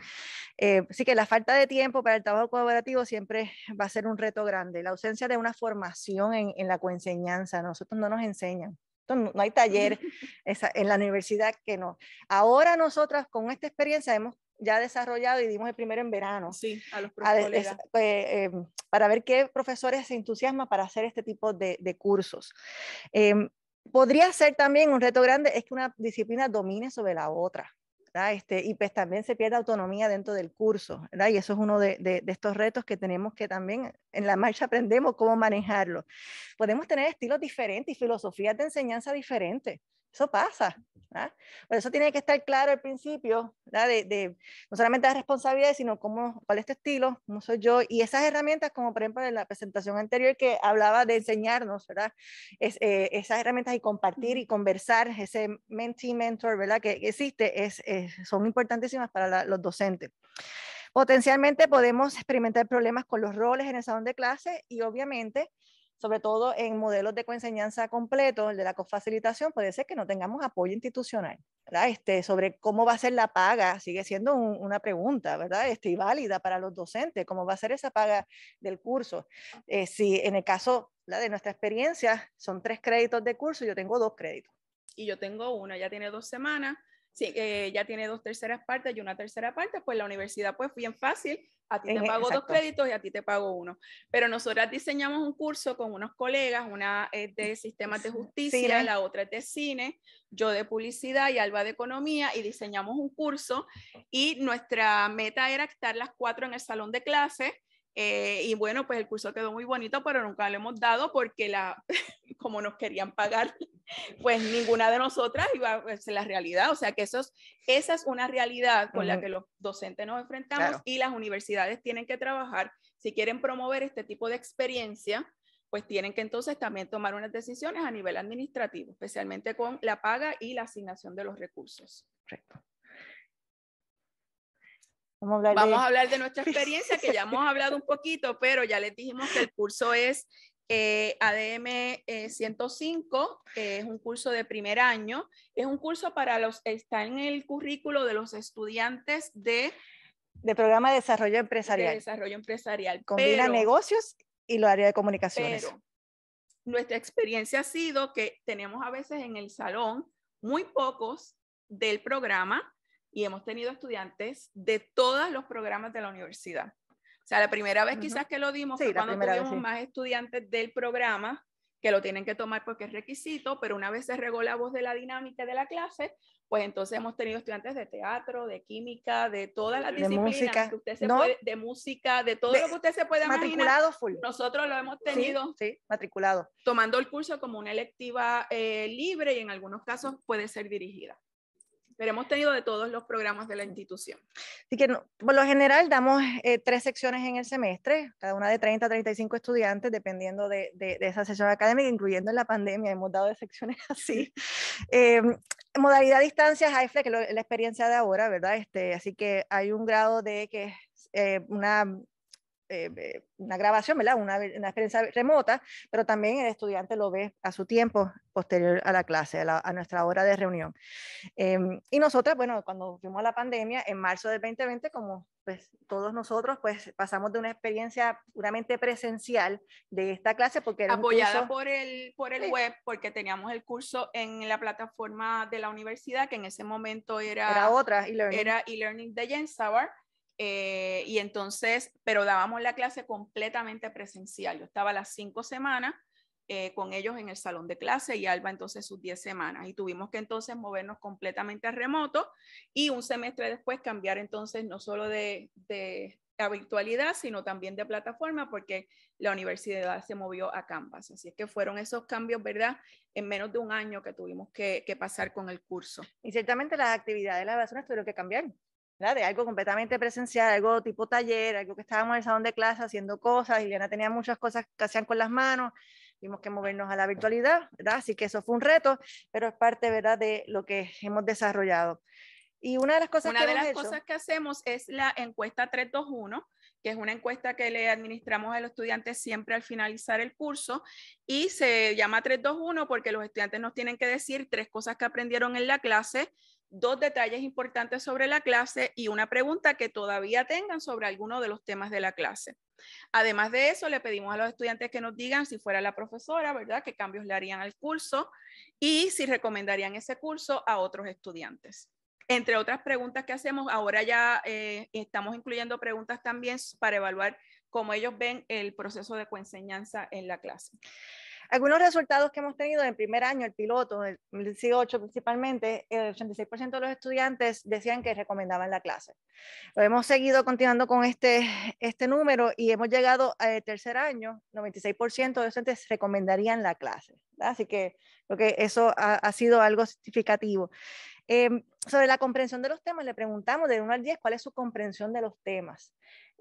eh, sí que la falta de tiempo para el trabajo colaborativo siempre va a ser un reto grande. La ausencia de una formación en, en la coenseñanza, nosotros no nos enseñan. No, no hay taller en la universidad que no. Ahora nosotras con esta experiencia hemos ya desarrollado y dimos el primero en verano. Sí, a los profesores. Pues, em, para ver qué profesores se entusiasman para hacer este tipo de, de cursos. Eh, podría ser también un reto grande, es que una disciplina domine sobre la otra. Este, y pues también se pierde autonomía dentro del curso, ¿verdad? Y eso es uno de, de, de, estos retos que tenemos que también en la marcha aprendemos cómo manejarlo. Podemos tener estilos diferentes y filosofías de enseñanza diferentes. Eso pasa. Por eso tiene que estar claro al principio, de, de, no solamente la responsabilidad, sino cómo, cuál es tu estilo, cómo soy yo, y esas herramientas, como por ejemplo en la presentación anterior que hablaba de enseñarnos, ¿verdad? Es, eh, esas herramientas y compartir y conversar, ese mentee-mentor, ¿verdad? Que, existe, es, son importantísimas para los docentes. Potencialmente podemos experimentar problemas con los roles en el salón de clase y obviamente sobre todo en modelos de coenseñanza completo, el de la cofacilitación, puede ser que no tengamos apoyo institucional. ¿verdad? Este, sobre cómo va a ser la paga, sigue siendo una pregunta, ¿verdad? Este, y válida para los docentes, cómo va a ser esa paga del curso. Eh, si en el caso de nuestra experiencia son tres créditos de curso, yo tengo dos créditos. Y yo tengo uno, ya tiene dos semanas, sí, eh, ya tiene dos terceras partes y una tercera parte, pues la universidad pues bien fácil, a ti te pago dos créditos y a ti te pago uno. Pero nosotras diseñamos un curso con unos colegas, una es de sistemas de justicia, la otra es de cine, yo de publicidad y Alba de economía y diseñamos un curso y nuestra meta era estar las cuatro en el salón de clase eh, y bueno, pues el curso quedó muy bonito, pero nunca lo hemos dado porque la, como nos querían pagar, pues ninguna de nosotras iba a ser la realidad. O sea que eso esa es una realidad con la que los docentes nos enfrentamos y las universidades tienen que trabajar. Si quieren promover este tipo de experiencia, pues tienen que entonces también tomar unas decisiones a nivel administrativo, especialmente con la paga y la asignación de los recursos. Correcto. Vamos a hablar, de... nuestra experiencia, que ya hemos hablado un poquito, pero ya les dijimos que el curso es eh, ADM 105, eh, es un curso de primer año, es un curso para los, está en el currículo de los estudiantes de... De programa de desarrollo empresarial. De desarrollo empresarial. Combina negocios y lo área de comunicaciones. Pero nuestra experiencia ha sido que tenemos a veces en el salón muy pocos del programa y hemos tenido estudiantes de todos los programas de la universidad. O sea, la primera vez quizás que lo dimos fue cuando tuvimos más estudiantes del programa que lo tienen que tomar porque es requisito, pero una vez se regó la voz de la dinámica de la clase, pues entonces hemos tenido estudiantes de teatro, de química, de todas las disciplinas música, que usted se puede, de música, de todo lo que usted se puede matriculado Full. Nosotros lo hemos tenido. Sí, matriculado. Tomando el curso como una electiva eh, libre y en algunos casos puede ser dirigida pero hemos tenido de todos los programas de la institución. Así que por lo general damos eh, tres secciones en el semestre, cada una de 30 a 35 estudiantes, dependiendo de, de, esa sesión académica, incluyendo en la pandemia, hemos dado de secciones así. Eh, modalidad distancia, HIFLE, que es la experiencia de ahora, ¿verdad? Este, así que hay un grado de que eh, una eh, una grabación, ¿verdad? Una, una, experiencia remota, pero también el estudiante lo ve a su tiempo posterior a la clase, a, nuestra hora de reunión. Em, y nosotros, bueno, cuando fuimos a la pandemia, en marzo del 2020, como pues todos nosotros, pues pasamos de una experiencia puramente presencial de esta clase porque era apoyada por el por el web porque teníamos el curso en la plataforma de la universidad que en ese momento era era otra e-learning era e-learning de Jensauer eh, y entonces, pero dábamos la clase completamente presencial. Yo estaba las cinco semanas eh, con ellos en el salón de clase y Alba entonces sus diez semanas. Y tuvimos que entonces movernos completamente a remoto y un semestre después cambiar entonces no solo de, de virtualidad, sino también de plataforma, porque la universidad se movió a Canvas. Así es que fueron esos cambios, ¿verdad? En menos de un año que tuvimos que, que pasar con el curso. Y ciertamente las actividades de la evaluación tuvieron que cambiar de algo completamente presencial, algo tipo taller, algo que estábamos en el salón de clase haciendo cosas, y Liliana tenía muchas cosas que hacían con las manos, tuvimos que movernos a la virtualidad, ¿verdad? Así que eso fue un reto, pero es parte, ¿verdad?, de lo que hemos desarrollado. Y una de las cosas una que de las cosas que hacemos es la encuesta 321, que es una encuesta que le administramos a los estudiantes siempre al finalizar el curso y se llama 321 porque los estudiantes nos tienen que decir tres cosas que aprendieron en la clase, dos detalles importantes sobre la clase y una pregunta que todavía tengan sobre alguno de los temas de la clase. Además de eso, le pedimos a los estudiantes que nos digan si fuera la profesora, ¿verdad?, qué cambios le harían al curso y si recomendarían ese curso a otros estudiantes. Entre otras preguntas que hacemos, ahora ya eh, estamos incluyendo preguntas también para evaluar cómo ellos ven el proceso de coenseñanza en la clase. Algunos resultados que hemos tenido en primer año, el piloto, el 18 principalmente, el 86% de los estudiantes decían que recomendaban la clase. Lo hemos seguido continuando con este, este número y hemos llegado al tercer año, 96% de los estudiantes recomendarían la clase. Así que creo que eso ha, ha sido algo significativo. Em, sobre la comprensión de los temas, le preguntamos de 1 al 10 cuál es su comprensión de los temas.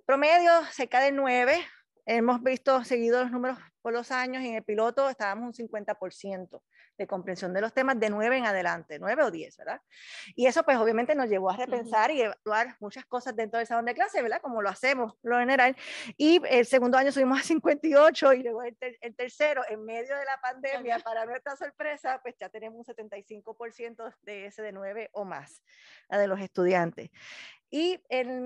Promedio cerca de 9, hemos visto seguido los números por los años y en el piloto estábamos un 50% de comprensión de los temas de 9 en adelante, 9 o 10, ¿verdad? Y eso pues obviamente nos llevó a repensar y evaluar muchas cosas dentro del salón de clase, ¿verdad? Como lo hacemos, lo general. Y el segundo año subimos a 58 y luego el, el tercero, en medio de la pandemia, para nuestra sorpresa, pues ya tenemos un 75% de ese de 9 o más, de los estudiantes. Y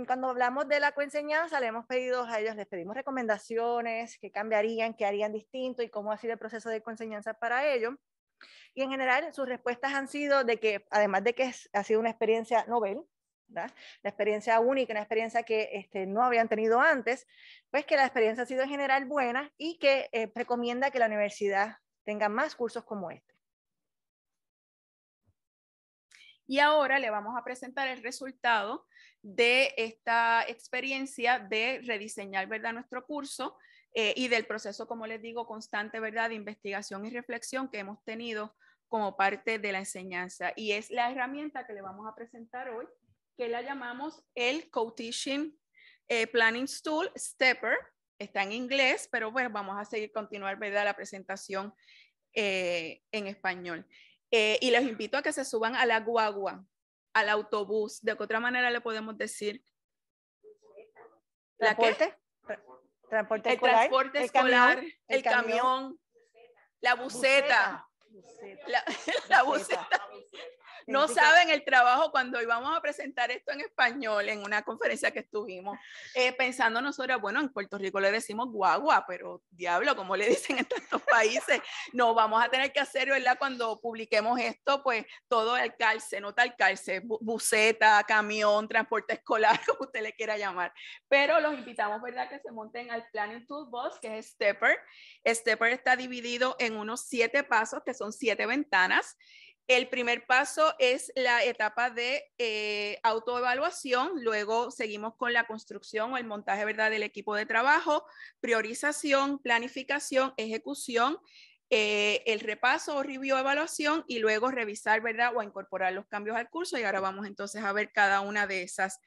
cuando hablamos de la coenseñanza, le hemos pedido a ellos, les pedimos recomendaciones, qué cambiarían, qué harían distinto y cómo ha sido el proceso de coenseñanza para ellos. Y en general, sus respuestas han sido de que, además de que ha sido una experiencia novel, ¿verdad? la experiencia única, una experiencia que este, no habían tenido antes, pues que la experiencia ha sido en general buena y que eh, recomienda que la universidad tenga más cursos como este. Y ahora le vamos a presentar el resultado de esta experiencia de rediseñar, ¿verdad?, nuestro curso eh, y del proceso, como les digo, constante, ¿verdad?, de investigación y reflexión que hemos tenido como parte de la enseñanza. Y es la herramienta que le vamos a presentar hoy, que la llamamos el Co-Teaching eh, Planning Tool Stepper. Está en inglés, pero bueno, vamos a seguir continuar, ¿verdad?, la presentación eh, en español. y los invito a que se suban a la guagua al autobús. ¿De qué otra manera le podemos decir? ¿La ¿Transporte? ¿Transporte el transporte escolar, el, camión, la buceta. La, buceta. No saben el trabajo cuando íbamos a presentar esto en español en una conferencia que estuvimos, eh, pensando nosotros, bueno, en Puerto Rico le decimos guagua, pero diablo, como le dicen en tantos países, no vamos a tener que hacer, ¿verdad? Cuando publiquemos esto, pues todo el calce, nota el calce, buceta, camión, transporte escolar, como usted le quiera llamar. Pero los invitamos, ¿verdad? Que se monten al Planning Toolbox, que es Stepper. Stepper está dividido en unos siete pasos, que son siete ventanas. El primer paso es la etapa de eh, autoevaluación, luego seguimos con la construcción o el montaje ¿verdad? del equipo de trabajo, priorización, planificación, ejecución, eh, el repaso o review evaluación y luego revisar ¿verdad? o incorporar los cambios al curso y ahora vamos entonces a ver cada una de esas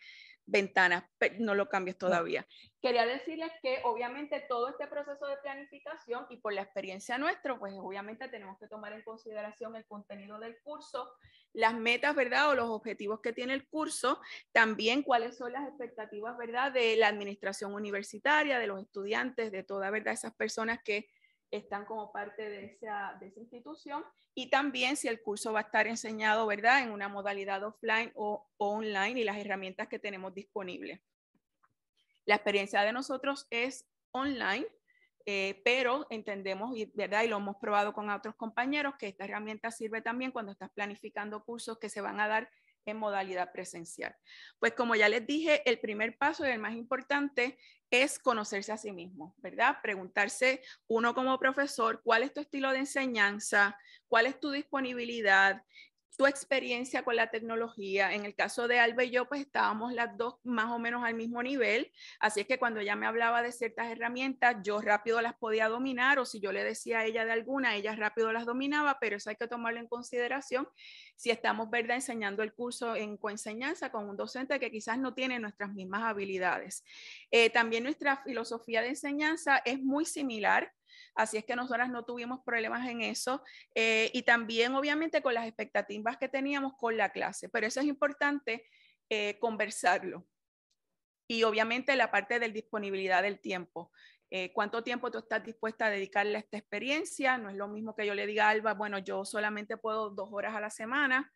ventanas, no lo cambies todavía. Quería decirles que obviamente todo este proceso de planificación y por la experiencia nuestra, pues obviamente tenemos que tomar en consideración el contenido del curso las metas, ¿verdad? O los objetivos que tiene el curso, también cuáles son las expectativas, ¿verdad? De la administración universitaria, de los estudiantes, de toda, ¿verdad? Esas personas que están como parte de esa, de esa institución y también si el curso va a estar enseñado, ¿verdad? En una modalidad offline o, online y las herramientas que tenemos disponibles. La experiencia de nosotros es online, eh, pero entendemos, ¿verdad? Y lo hemos probado con otros compañeros, que esta herramienta sirve también cuando estás planificando cursos que se van a dar en modalidad presencial. Pues como ya les dije, el primer paso y el más importante es conocerse a sí mismo, ¿verdad? Preguntarse uno como profesor, ¿cuál es tu estilo de enseñanza? ¿Cuál es tu disponibilidad? Tu experiencia con la tecnología. En el caso de Alba y yo, pues estábamos las dos más o menos al mismo nivel, así es que cuando ella me hablaba de ciertas herramientas, yo rápido las podía dominar o si yo le decía a ella de alguna, ella rápido las dominaba, pero eso hay que tomarlo en consideración si estamos, ¿verdad?, enseñando el curso en coenseñanza con un docente que quizás no tiene nuestras mismas habilidades. Eh, también nuestra filosofía de enseñanza es muy similar Así es que nosotras no tuvimos problemas en eso eh, y también obviamente con las expectativas que teníamos con la clase, pero eso es importante eh, conversarlo. Y obviamente la parte de disponibilidad del tiempo. Eh, cuánto tiempo tú estás dispuesta a dedicarle a esta experiencia. No es lo mismo que yo le diga a Alba, bueno, yo solamente puedo dos horas a la semana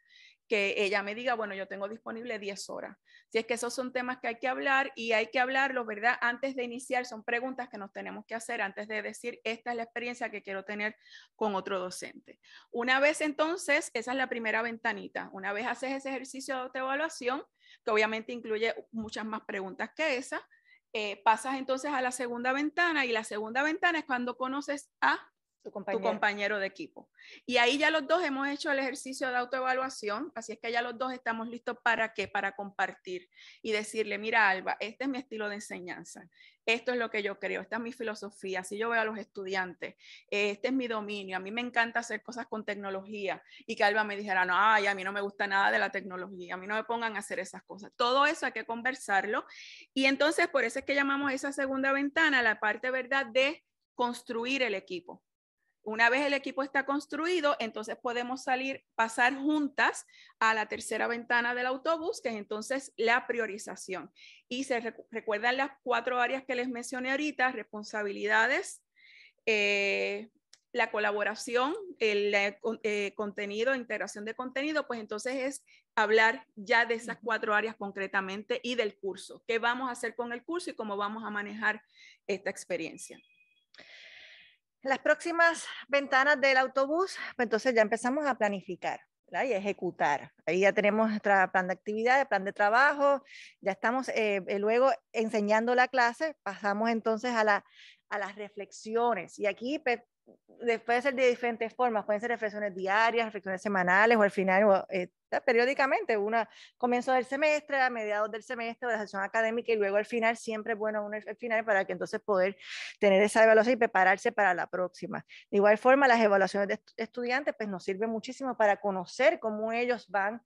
que ella me diga, bueno, yo tengo disponible 10 horas. Si es que esos son temas que hay que hablar y hay que hablarlo, ¿verdad? Antes de iniciar, son preguntas que nos tenemos que hacer antes de decir, esta es la experiencia que quiero tener con otro docente. Una vez entonces, esa es la primera ventanita. Una vez haces ese ejercicio de autoevaluación, que obviamente incluye muchas más preguntas que esa, eh, pasas entonces a la segunda ventana y la segunda ventana es cuando conoces a tu compañero. de equipo. Y ahí ya los dos hemos hecho el ejercicio de autoevaluación, así es que ya los dos estamos listos para qué, para compartir y decirle, mira Alba, este es mi estilo de enseñanza, esto es lo que yo creo, esta es mi filosofía, así yo veo a los estudiantes, este es mi dominio, a mí me encanta hacer cosas con tecnología y que Alba me dijera, no, ay, a mí no me gusta nada de la tecnología, a mí no me pongan a hacer esas cosas. Todo eso hay que conversarlo y entonces por eso es que llamamos esa segunda ventana la parte, ¿verdad?, de construir el equipo. Una vez el equipo está construido, entonces podemos salir, pasar juntas a la tercera ventana del autobús, que es entonces la priorización. Y se recuerdan las cuatro áreas que les mencioné ahorita, responsabilidades, eh, la colaboración, el eh, eh, contenido, integración de contenido, pues entonces es hablar ya de esas cuatro áreas concretamente y del curso. ¿Qué vamos a hacer con el curso y cómo vamos a manejar esta experiencia? Las próximas ventanas del autobús, pues entonces ya empezamos a planificar y ejecutar. Ahí ya tenemos nuestro plan de actividades, plan de trabajo, ya estamos eh, eh, luego enseñando la clase, pasamos entonces a, la, a las reflexiones. Y aquí pues, puede ser de diferentes formas, pueden ser reflexiones diarias, reflexiones semanales o al final, eh, periódicamente, una comienzo del semestre, a mediados del semestre, de la sesión académica y luego al final, siempre bueno uno al final para que entonces poder tener esa evaluación y prepararse para la próxima. De igual forma, las evaluaciones de estudiantes pues nos sirven muchísimo para conocer cómo ellos van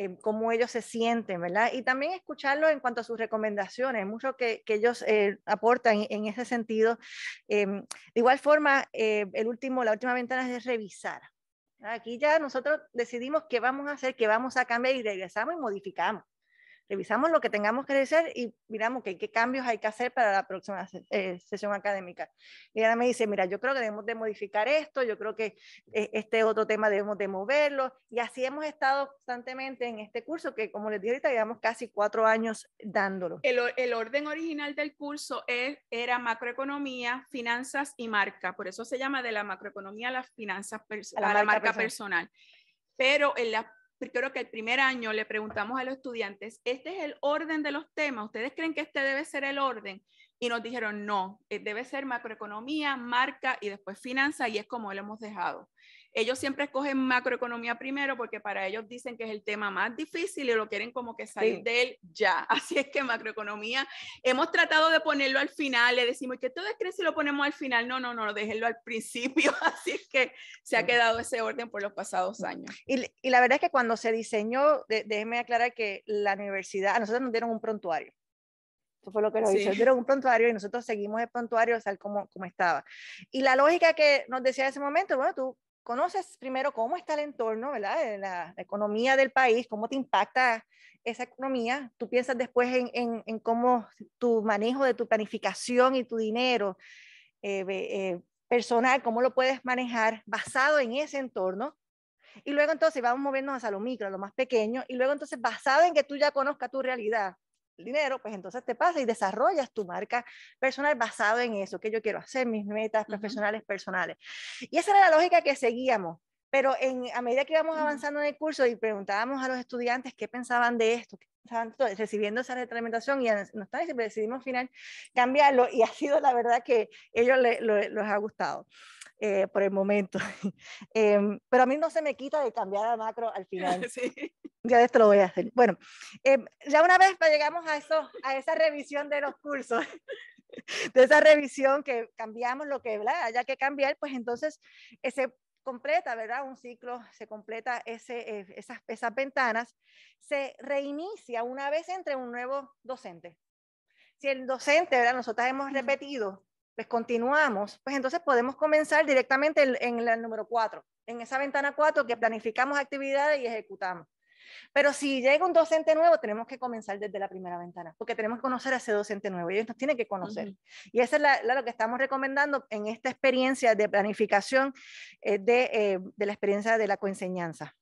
eh, cómo ellos se sienten, ¿verdad? Y también escucharlo en cuanto a sus recomendaciones, mucho que, que ellos eh, aportan en ese sentido. Em, de igual forma, eh, el último, la última ventana es revisar. Aquí ya nosotros decidimos qué vamos a hacer, qué vamos a cambiar y regresamos y modificamos revisamos lo que tengamos que hacer y miramos qué, qué cambios hay que hacer para la próxima eh, sesión académica. Y ahora me dice, mira, yo creo que debemos de modificar esto, yo creo que eh, este otro tema debemos de moverlo. Y así hemos estado constantemente en este curso que, como les dije ahorita, llevamos casi cuatro años dándolo. El, el orden original del curso es, era macroeconomía, finanzas y marca. Por eso se llama de la macroeconomía a las finanzas, a la, marca, personal. Pero en la creo que el primer año le preguntamos a los estudiantes, ¿este es el orden de los temas? ¿Ustedes creen que este debe ser el orden? Y nos dijeron, no, eh, debe ser macroeconomía, marca y después finanzas y es como lo hemos dejado. Ellos siempre escogen macroeconomía primero porque para ellos dicen que es el tema más difícil y lo quieren como que salir de él ya. Así es que macroeconomía, hemos tratado de ponerlo al final, le decimos, ¿qué todos creen si lo ponemos al final? No, no, no, déjenlo al principio. Así es que se ha quedado ese orden por los pasados años. Y, y la verdad es que cuando se diseñó, déjenme aclarar que la universidad, a nosotros nos dieron un prontuario. Eso fue lo que nos sí. dieron un prontuario y nosotros seguimos el prontuario tal como, como estaba. Y la lógica que nos decía en ese momento, bueno, tú conoces primero cómo está el entorno, ¿verdad? La, economía del país, cómo te impacta esa economía. Tú piensas después en, en, cómo tu manejo de tu planificación y tu dinero eh, eh, personal, cómo lo puedes manejar basado en ese entorno. Y luego entonces vamos moviéndonos hacia lo micro, a lo más pequeño, y luego entonces basado en que tú ya conozcas tu realidad, dinero, pues entonces te pasa y desarrollas tu marca personal basado en eso, que yo quiero hacer, mis metas profesionales personales. Y esa era la lógica que seguíamos. Pero en, a medida que íbamos avanzando en el curso y preguntábamos a los estudiantes qué pensaban de esto, qué pensaban recibiendo esa retroalimentación y nos decidimos al final cambiarlo y ha sido la verdad que ellos les, les ha gustado. Eh, por el momento. Em, pero a mí no se me quita de cambiar a macro al final. Sí. Ya esto lo voy a hacer. Bueno, em, ya una vez llegamos a, eso, a esa revisión de los cursos, de esa revisión que cambiamos lo que haya que cambiar, pues entonces se completa, ¿verdad? Un ciclo, se completa ese, eh, esas, esas ventanas, se reinicia una vez entre un nuevo docente. Si el docente, ¿verdad? Nosotros hemos repetido pues continuamos, pues entonces podemos comenzar directamente en, el número 4, en esa ventana 4 que planificamos actividades y ejecutamos. Pero si llega un docente nuevo, tenemos que comenzar desde la primera ventana, porque tenemos que conocer a ese docente nuevo y ellos nos tienen que conocer. Y eso es lo que estamos recomendando en esta experiencia de planificación eh, de, eh, de, la experiencia de la coenseñanza.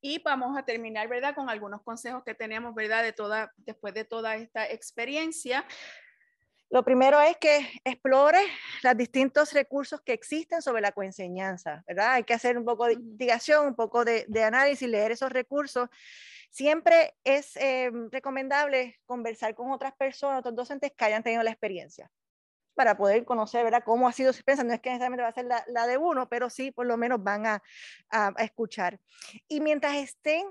Y vamos a terminar, ¿verdad? Con algunos consejos que tenemos, ¿verdad? De toda, después de toda esta experiencia. Lo primero es que explore los distintos recursos que existen sobre la coenseñanza, ¿verdad? Hay que hacer un poco de investigación, un poco de, análisis, leer esos recursos. Siempre es eh, recomendable conversar con otras personas, otros docentes que hayan tenido la experiencia para poder conocer ¿verdad? cómo ha sido su experiencia. No es que necesariamente va a ser la, de uno, pero sí por lo menos van a, escuchar. Y mientras estén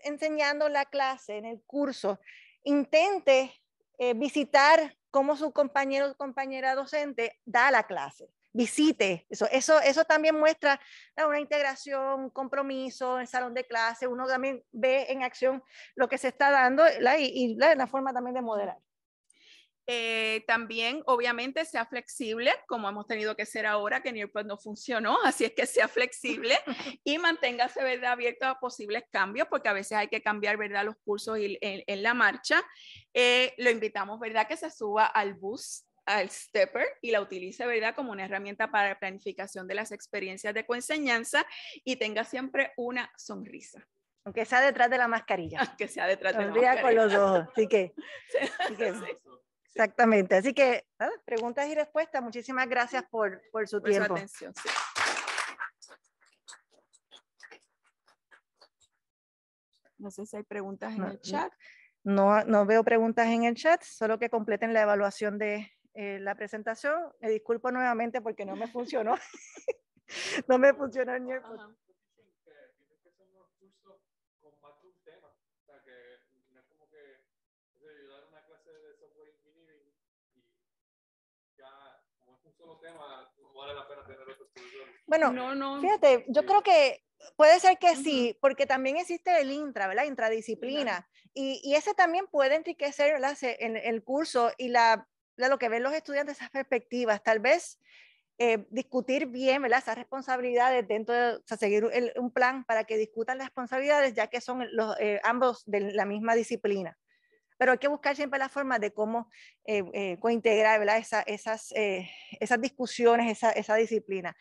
enseñando la clase en el curso, intente eh, visitar cómo su compañero o compañera docente da la clase. Visite, eso, eso, eso también muestra una integración, un compromiso en el salón de clase, uno también ve en acción lo que se está dando y, y la forma también de moderar. Eh, también, obviamente, sea flexible, como hemos tenido que ser ahora, que Nearpod no funcionó, así es que sea flexible y manténgase, ¿verdad?, abierto a posibles cambios, porque a veces hay que cambiar, ¿verdad?, los cursos en, la marcha. Eh, lo invitamos, ¿verdad?, que se suba al bus al Stepper y la utilice, ¿verdad?, como una herramienta para la planificación de las experiencias de coenseñanza y tenga siempre una sonrisa. Aunque sea detrás de la mascarilla. Aunque sea detrás de la mascarilla. con los ojos, así que... Exactamente. Así que preguntas y respuestas. Muchísimas gracias por, por su tiempo. atención, No sé si hay preguntas en el chat. No, no veo preguntas en el chat, solo que completen la evaluación de eh, la presentación. Me disculpo nuevamente porque no me funcionó. no me funcionó en el Bueno, no, fíjate, yo creo que puede ser que sí, porque también existe el intra, ¿verdad? Intradisciplina. Y, y, ese también puede enriquecer En el curso y la, lo que ven los estudiantes, esas perspectivas. Tal vez eh, discutir bien, ¿verdad? Esas responsabilidades dentro de, o sea, seguir un plan para que discutan las responsabilidades, ya que son los, eh, ambos de la misma disciplina pero hay que buscar siempre la forma de cómo eh, eh, cointegrar esas, eh, esas discusiones, esa, esa, disciplina.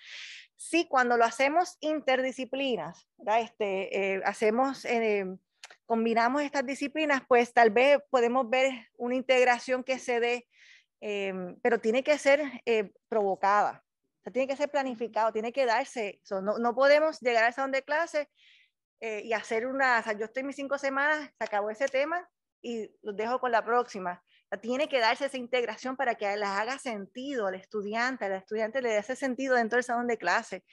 Sí, cuando lo hacemos interdisciplinas, este, hacemos, combinamos estas disciplinas, pues tal vez podemos ver una integración que se dé, pero tiene que ser provocada, tiene que ser planificado, tiene que darse, no, no, podemos llegar al salón de clase y hacer una, o sea, yo estoy mis cinco semanas, se acabó ese tema, y los dejo con la próxima. Tiene que darse esa integración para que les haga sentido al estudiante, al estudiante le dé ese sentido dentro del salón de clase.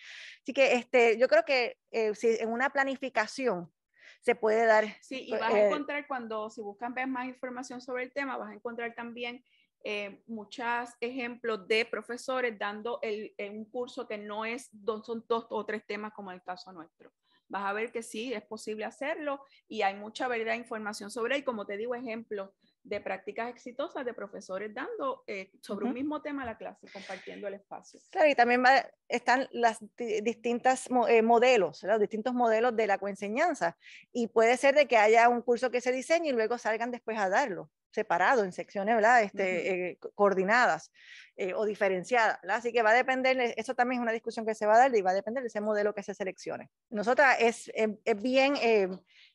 Así que este, yo creo que eh, si en una planificación se puede dar. Sí, y vas a eh, encontrar cuando, si buscan ver más información sobre el tema, vas a encontrar también eh, muchos ejemplos de profesores dando el, un curso que no es, son dos o tres temas como el caso nuestro vas a ver que sí, es posible hacerlo y hay mucha verdad información sobre él. Como te digo, ejemplos de prácticas exitosas de profesores dando eh, sobre un mismo tema la clase, compartiendo el espacio. Claro, y también están las distintas eh, modelos, los distintos modelos de la coenseñanza. Y puede ser de que haya un curso que se diseñe y luego salgan después a darlo separado en secciones ¿verdad? Este, eh, coordinadas o diferenciadas. Así que va a depender, eso también es una discusión que se va a dar y va a depender de ese modelo que se seleccione. Nosotras es, es, bien, es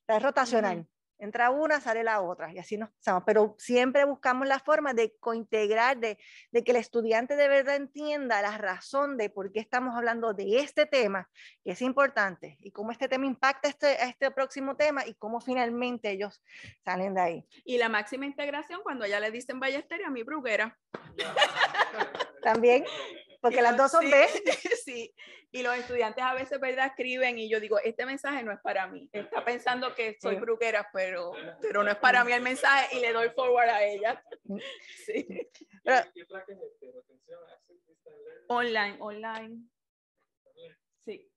rotacional entra una, sale la otra, y así nos pasamos. Pero siempre buscamos la forma de cointegrar, de, de, que el estudiante de verdad entienda la razón de por qué estamos hablando de este tema, que es importante, y cómo este tema impacta este, este próximo tema, y cómo finalmente ellos salen de ahí. Y la máxima integración cuando ya le dicen Ballester a mi bruguera. También, porque las dos son B. Sí, y los estudiantes a veces, ¿verdad? Escriben y yo digo, este mensaje no es para mí. Está pensando que soy bruguera, pero, pero no es para mí el mensaje y le doy forward a ella. Sí. online, online. Sí.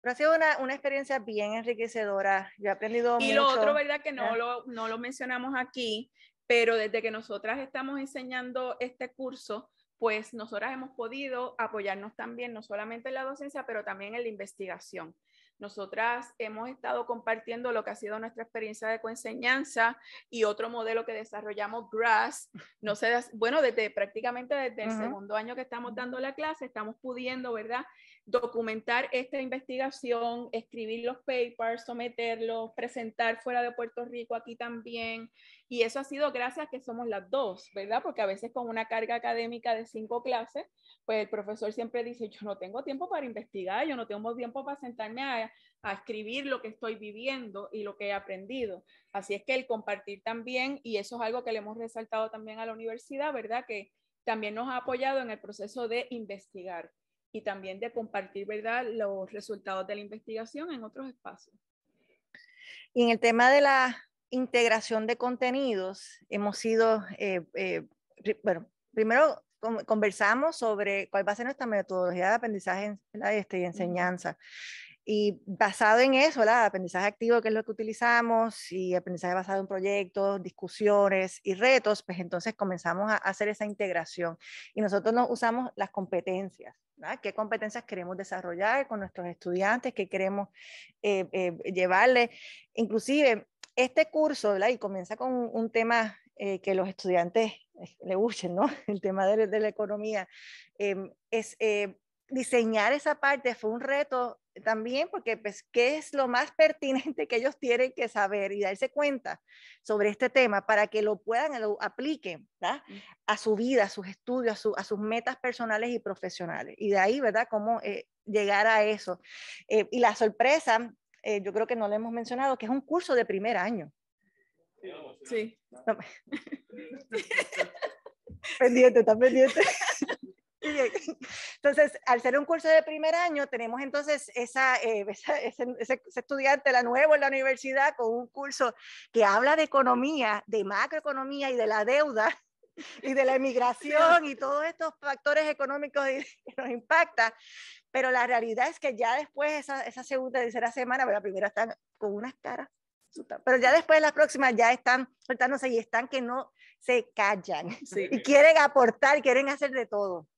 Pero ha sido una, una, experiencia bien enriquecedora. Yo he aprendido y mucho. Y lo otro, ¿verdad? Que no lo, no lo mencionamos aquí, pero desde que nosotras estamos enseñando este curso, pues nosotras hemos podido apoyarnos también, no solamente en la docencia, pero también en la investigación. Nosotras hemos estado compartiendo lo que ha sido nuestra experiencia de coenseñanza y otro modelo que desarrollamos, GRASS. No sé, bueno, desde prácticamente desde el segundo año que estamos dando la clase, estamos pudiendo, ¿verdad? Documentar esta investigación, escribir los papers, someterlos, presentar fuera de Puerto Rico aquí también, y eso ha sido gracias a que somos las dos, ¿verdad? Porque a veces con una carga académica de cinco clases, pues el profesor siempre dice, yo no tengo tiempo para investigar, yo no tengo tiempo para sentarme a, a escribir lo que estoy viviendo y lo que he aprendido. Así es que el compartir también, y eso es algo que le hemos resaltado también a la universidad, ¿verdad? Que también nos ha apoyado en el proceso de investigar y también de compartir, ¿verdad?, los resultados de la investigación en otros espacios. Y en el tema de la integración de contenidos, hemos sido, eh, eh, bueno, primero conversamos sobre cuál va a ser nuestra metodología de aprendizaje este, y enseñanza. Y basado en eso, el aprendizaje activo, que es lo que utilizamos, y aprendizaje basado en proyectos, discusiones y retos, pues entonces comenzamos a hacer esa integración. Y nosotros nos usamos las competencias. ¿Qué competencias queremos desarrollar con nuestros estudiantes? ¿Qué queremos eh, llevarle? Inclusive, este curso, ¿verdad? Y comienza con un tema eh, que los estudiantes eh, le gusten, ¿no? El tema de, la economía. Em, es eh, diseñar esa parte fue un reto también porque pues qué es lo más pertinente que ellos tienen que saber y darse cuenta sobre este tema para que lo puedan lo apliquen ¿verdad? a su vida a sus estudios a, su, a, sus metas personales y profesionales y de ahí verdad cómo llegar a eso y la sorpresa eh, yo creo que no le hemos mencionado, que es un curso de primer año. Sí. pendiente, está pendiente. Entonces, al ser un curso de primer año, tenemos entonces esa, eh, ese, ese, estudiante, la nuevo en la universidad, con un curso que habla de economía, de macroeconomía y de la deuda y de la emigración y todos estos factores económicos que nos impactan. Pero la realidad es que ya después, esa, esa segunda y tercera semana, pero la primera están con unas caras, pero ya después la próxima ya están soltándose y están que no se callan y quieren aportar, quieren hacer de todo.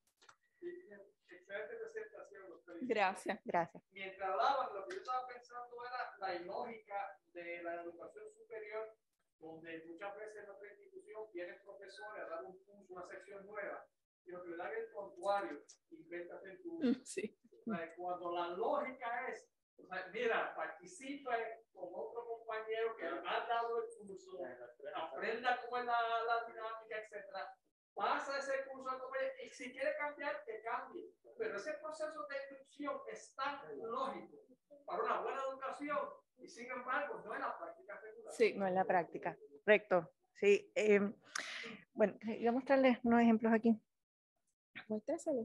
Gracias. Gracias. Mientras hablaban, lo que yo estaba pensando era la ilógica de la educación superior, donde muchas veces en nuestra institución vienen profesores a dar un curso, una sección nueva, y lo que le dan el prontuario, invéntate tu. Sí. Cuando la lógica es, o sea, mira, participe con otro compañero que ha dado el curso, aprenda cómo es la, la dinámica, etcétera. Pasa ese curso y si quiere cambiar, que cambie. Pero ese proceso de instrucción es tan lógico para una buena educación y sin embargo no es la práctica regular. Sí, no es la práctica. Correcto. Sí. Eh, bueno, voy a mostrarles unos ejemplos aquí.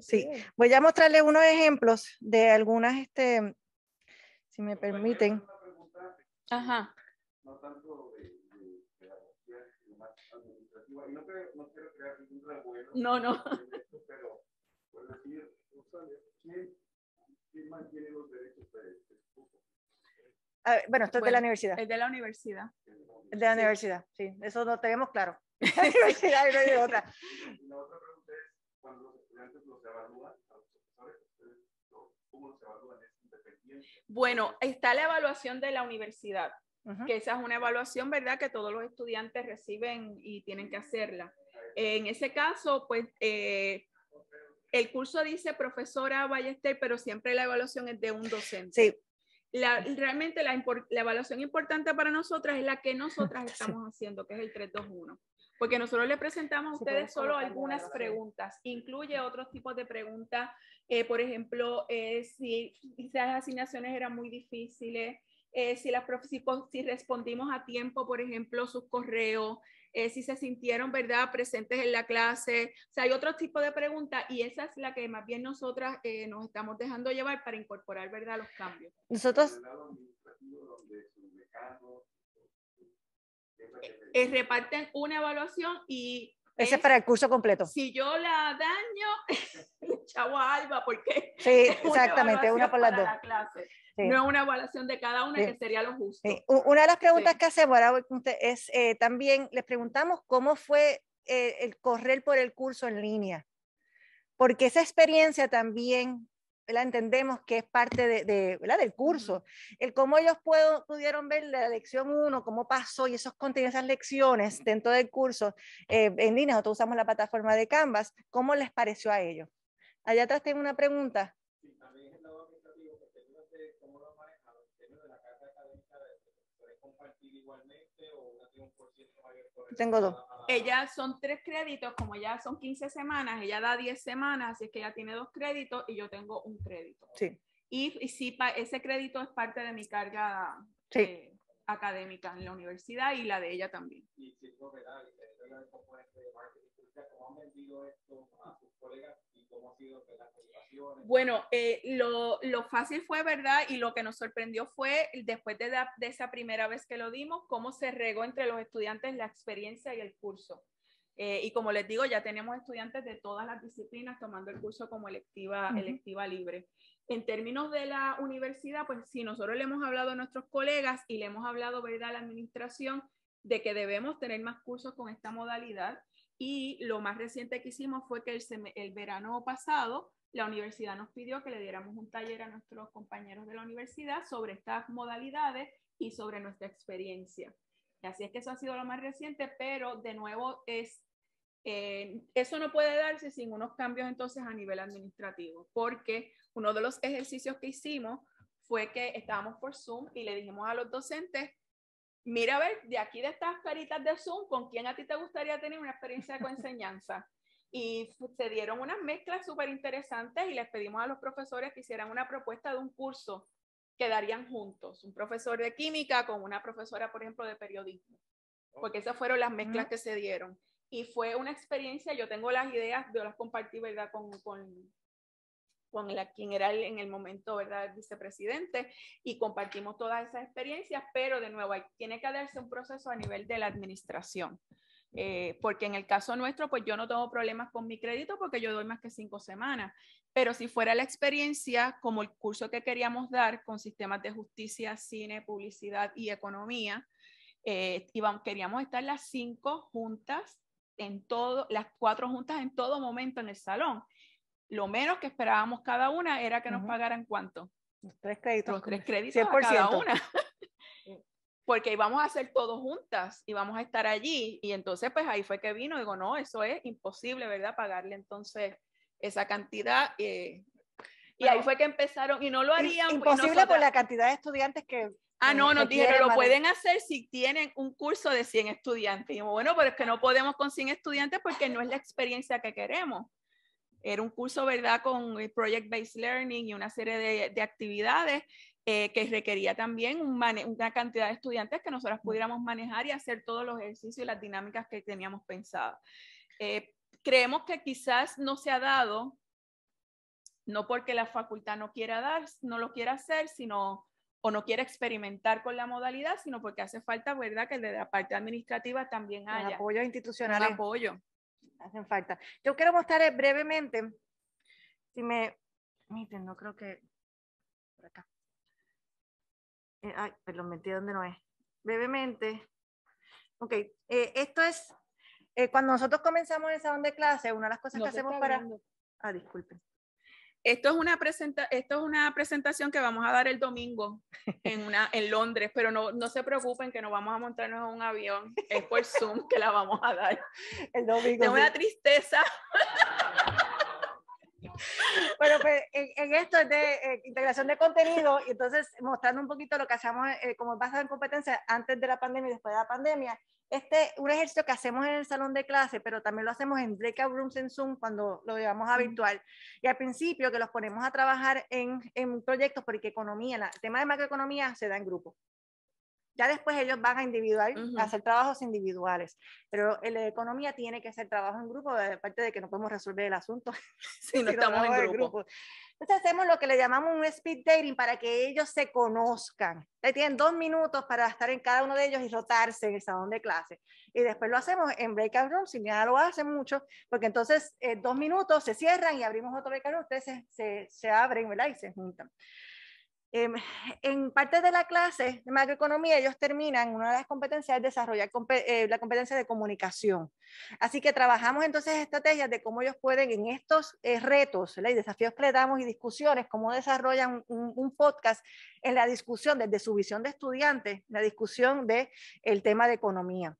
Sí, voy a mostrarles unos ejemplos de algunas, este, si me permiten. Ajá. No tanto de, de pedagogía, sino más administrativa. Y no, creo, no quiero crear ningún revuelo. No, no. Pero, por decir, ¿quién, quién mantiene los derechos de este a ver, bueno, esto es de la universidad. Es de la universidad. De la universidad, sí, eso lo tenemos claro. la universidad y no hay otra. La otra pregunta es, cuando los estudiantes los evalúan, a los profesores, ¿cómo los evalúan? ¿Es independiente? Bueno, está la evaluación de la universidad, que esa es una evaluación, ¿verdad?, que todos los estudiantes reciben y tienen que hacerla. En ese caso, pues, eh, el curso dice profesora Ballester, pero siempre la evaluación es de un docente. Sí. La, realmente la, la, evaluación importante para nosotras es la que nosotras estamos haciendo, que es el 321. Porque nosotros le presentamos a ustedes solo algunas preguntas. Incluye otros tipos de preguntas. Eh, por ejemplo, eh, si, si las asignaciones eran muy difíciles, eh, si, las, si, si, respondimos a tiempo, por ejemplo, sus correos, eh, si se sintieron, ¿verdad?, presentes en la clase. O sea, hay otro tipo de preguntas y esa es la que más bien nosotras eh, nos estamos dejando llevar para incorporar, ¿verdad?, los cambios. Nosotros... Eh, reparten una evaluación y ese es para el curso completo. Si yo la daño, le chavo a Alba, porque sí, exactamente, una, por las dos. No es una evaluación de cada una, que sería lo justo. Una de las preguntas que hacemos ahora es eh, también, les preguntamos cómo fue eh, el correr por el curso en línea, porque esa experiencia también la entendemos que es parte de, de del curso. El cómo ellos puedo, pudieron ver la lección 1, cómo pasó y esos contenidos, esas lecciones dentro del curso eh, en línea, nosotros usamos la plataforma de Canvas, ¿cómo les pareció a ellos? Allá atrás tengo una pregunta. Tengo dos. Ella son tres créditos, como ya son 15 semanas, ella da 10 semanas, así que ella tiene dos créditos y yo tengo un crédito. Sí. Y, y sí, ese crédito es parte de mi carga eh, académica en la universidad y la de ella también. Y si es marketing, ¿cómo han vendido esto a sus colegas cómo ha sido las bueno, eh, lo, lo, fácil fue, ¿verdad? Y lo que nos sorprendió fue, después de, de, esa primera vez que lo dimos, cómo se regó entre los estudiantes la experiencia y el curso. Eh, y como les digo, ya tenemos estudiantes de todas las disciplinas tomando el curso como electiva, electiva libre. En términos de la universidad, pues sí, nosotros le hemos hablado a nuestros colegas y le hemos hablado, ¿verdad?, a la administración de que debemos tener más cursos con esta modalidad. Y lo más reciente que hicimos fue que el, verano pasado la universidad nos pidió que le diéramos un taller a nuestros compañeros de la universidad sobre estas modalidades y sobre nuestra experiencia. así es que eso ha sido lo más reciente, pero de nuevo es, eh, eso no puede darse sin unos cambios entonces a nivel administrativo, porque uno de los ejercicios que hicimos fue que estábamos por Zoom y le dijimos a los docentes, mira a ver, de aquí de estas caritas de Zoom, ¿con quién a ti te gustaría tener una experiencia de coenseñanza? y se dieron unas mezclas súper interesantes y les pedimos a los profesores que hicieran una propuesta de un curso que darían juntos, un profesor de química con una profesora, por ejemplo, de periodismo, porque esas fueron las mezclas que se dieron. Y fue una experiencia, yo tengo las ideas, yo las compartí, ¿verdad?, con, con, con la, quien era en el momento, ¿verdad?, el vicepresidente, y compartimos todas esas experiencias, pero de nuevo, hay, tiene que darse un proceso a nivel de la administración. Eh, porque en el caso nuestro, pues yo no tengo problemas con mi crédito porque yo doy más que cinco semanas. Pero si fuera la experiencia como el curso que queríamos dar con sistemas de justicia, cine, publicidad y economía, eh, queríamos estar las cinco juntas en todo, las cuatro juntas en todo momento en el salón. Lo menos que esperábamos cada una era que nos pagaran cuánto. Los tres créditos. Los tres créditos a cada una. porque íbamos a hacer todo juntas y vamos a estar allí. Y entonces, pues ahí fue que vino, digo, no, eso es imposible, ¿verdad? Pagarle entonces esa cantidad. Eh, y ahí fue que empezaron, y no lo harían. Imposible por la cantidad de estudiantes que... Ah, no, nos dijeron, lo pueden hacer si tienen un curso de 100 estudiantes. Y bueno, pero es que no podemos con 100 estudiantes porque no es la experiencia que queremos. Era un curso, ¿verdad?, con Project Based Learning y una serie de, de actividades eh, que requería también una cantidad de estudiantes que nosotros pudiéramos manejar y hacer todos los ejercicios y las dinámicas que teníamos pensadas. Eh, creemos que quizás no se ha dado, no porque la facultad no quiera dar, no lo quiera hacer, sino o no quiere experimentar con la modalidad, sino porque hace falta, ¿verdad?, que de la parte administrativa también haya apoyo institucional. apoyo. Hacen falta. Yo quiero mostrar brevemente, si me, miren, no creo que, por acá. Eh, ay, perdón, metí donde no es. Brevemente, Ok, eh, esto es, eh, cuando nosotros comenzamos el salón de clase, una de las cosas que hacemos para... Ah, disculpen. Esto es, una presenta esto es una presentación que vamos a dar el domingo en, una, en Londres, pero no, no se preocupen que no vamos a montarnos en un avión, es por Zoom que la vamos a dar. El domingo. Tengo una tristeza. Bueno, pues en, esto es de eh, integración de contenido y entonces mostrando un poquito lo que hacemos eh, como basado en competencia antes de la pandemia y después de la pandemia. Este un ejercicio que hacemos en el salón de clase, pero también lo hacemos en breakout rooms en Zoom cuando lo llevamos a virtual. Y al principio que los ponemos a trabajar en, en proyectos porque economía, el tema de macroeconomía se da en grupo. Ya después ellos van a individual, a hacer trabajos individuales, pero la economía tiene que ser trabajo en grupo, aparte de que no podemos resolver el asunto si no estamos en grupo. Entonces hacemos lo que le llamamos un speed dating para que ellos se conozcan. tienen dos minutos para estar en cada uno de ellos y rotarse en el salón de clase. Y después lo hacemos en breakout rooms, si ya lo hacen mucho, porque entonces eh, dos minutos se cierran y abrimos otro breakout room, ustedes se, se, se abren ¿verdad? y se juntan. Em, en parte de la clase de macroeconomía, ellos terminan, una de las competencias es desarrollar eh, la competencia de comunicación. Así que trabajamos entonces estrategias de cómo ellos pueden en estos eh, retos y desafíos que le damos y discusiones, cómo desarrollan un, podcast en la discusión desde su visión de estudiante, la discusión del el tema de economía.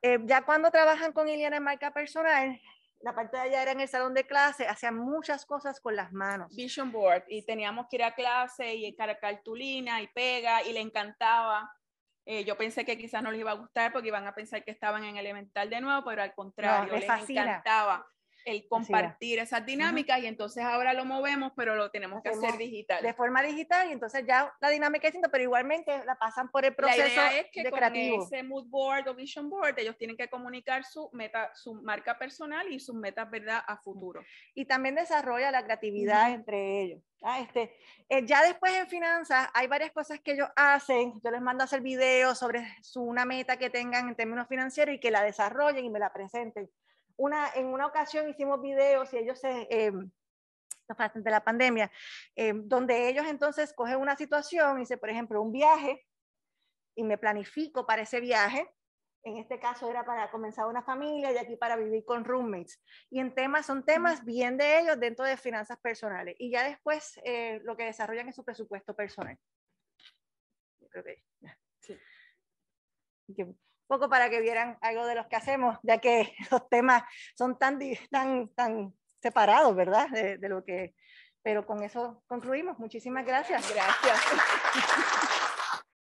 Eh, ya cuando trabajan con Iliana en marca personal, la parte de allá era en el salón de clase, hacían muchas cosas con las manos. Vision board, y teníamos que ir a clase y cartulina y pega, y le encantaba. Eh, yo pensé que quizás no les iba a gustar porque iban a pensar que estaban en elemental de nuevo, pero al contrario, les encantaba el compartir esas dinámicas y entonces ahora lo movemos, pero lo tenemos que hacer digital. De forma digital y entonces ya la dinámica es distinta, pero igualmente la pasan por el proceso la idea es que de con ese mood board o vision board ellos tienen que comunicar su meta, su marca personal y sus metas, ¿verdad?, a futuro. Y también desarrolla la creatividad entre ellos. Ah, este, eh, ya después en finanzas hay varias cosas que ellos hacen. Yo les mando a hacer videos sobre su, una meta que tengan en términos financieros y que la desarrollen y me la presenten una, en una ocasión hicimos videos y ellos se... Eh, de la pandemia, eh, donde ellos entonces cogen una situación, dice, por ejemplo, un viaje, y me planifico para ese viaje, en este caso era para comenzar una familia y aquí para vivir con roommates. Y en temas, son temas bien de ellos dentro de finanzas personales. Y ya después eh, lo que desarrollan es su presupuesto personal. Yo creo que, sí poco para que vieran algo de los que hacemos, ya que los temas son tan, tan, tan separados, ¿verdad? De, lo que, pero con eso concluimos. Muchísimas gracias. Gracias.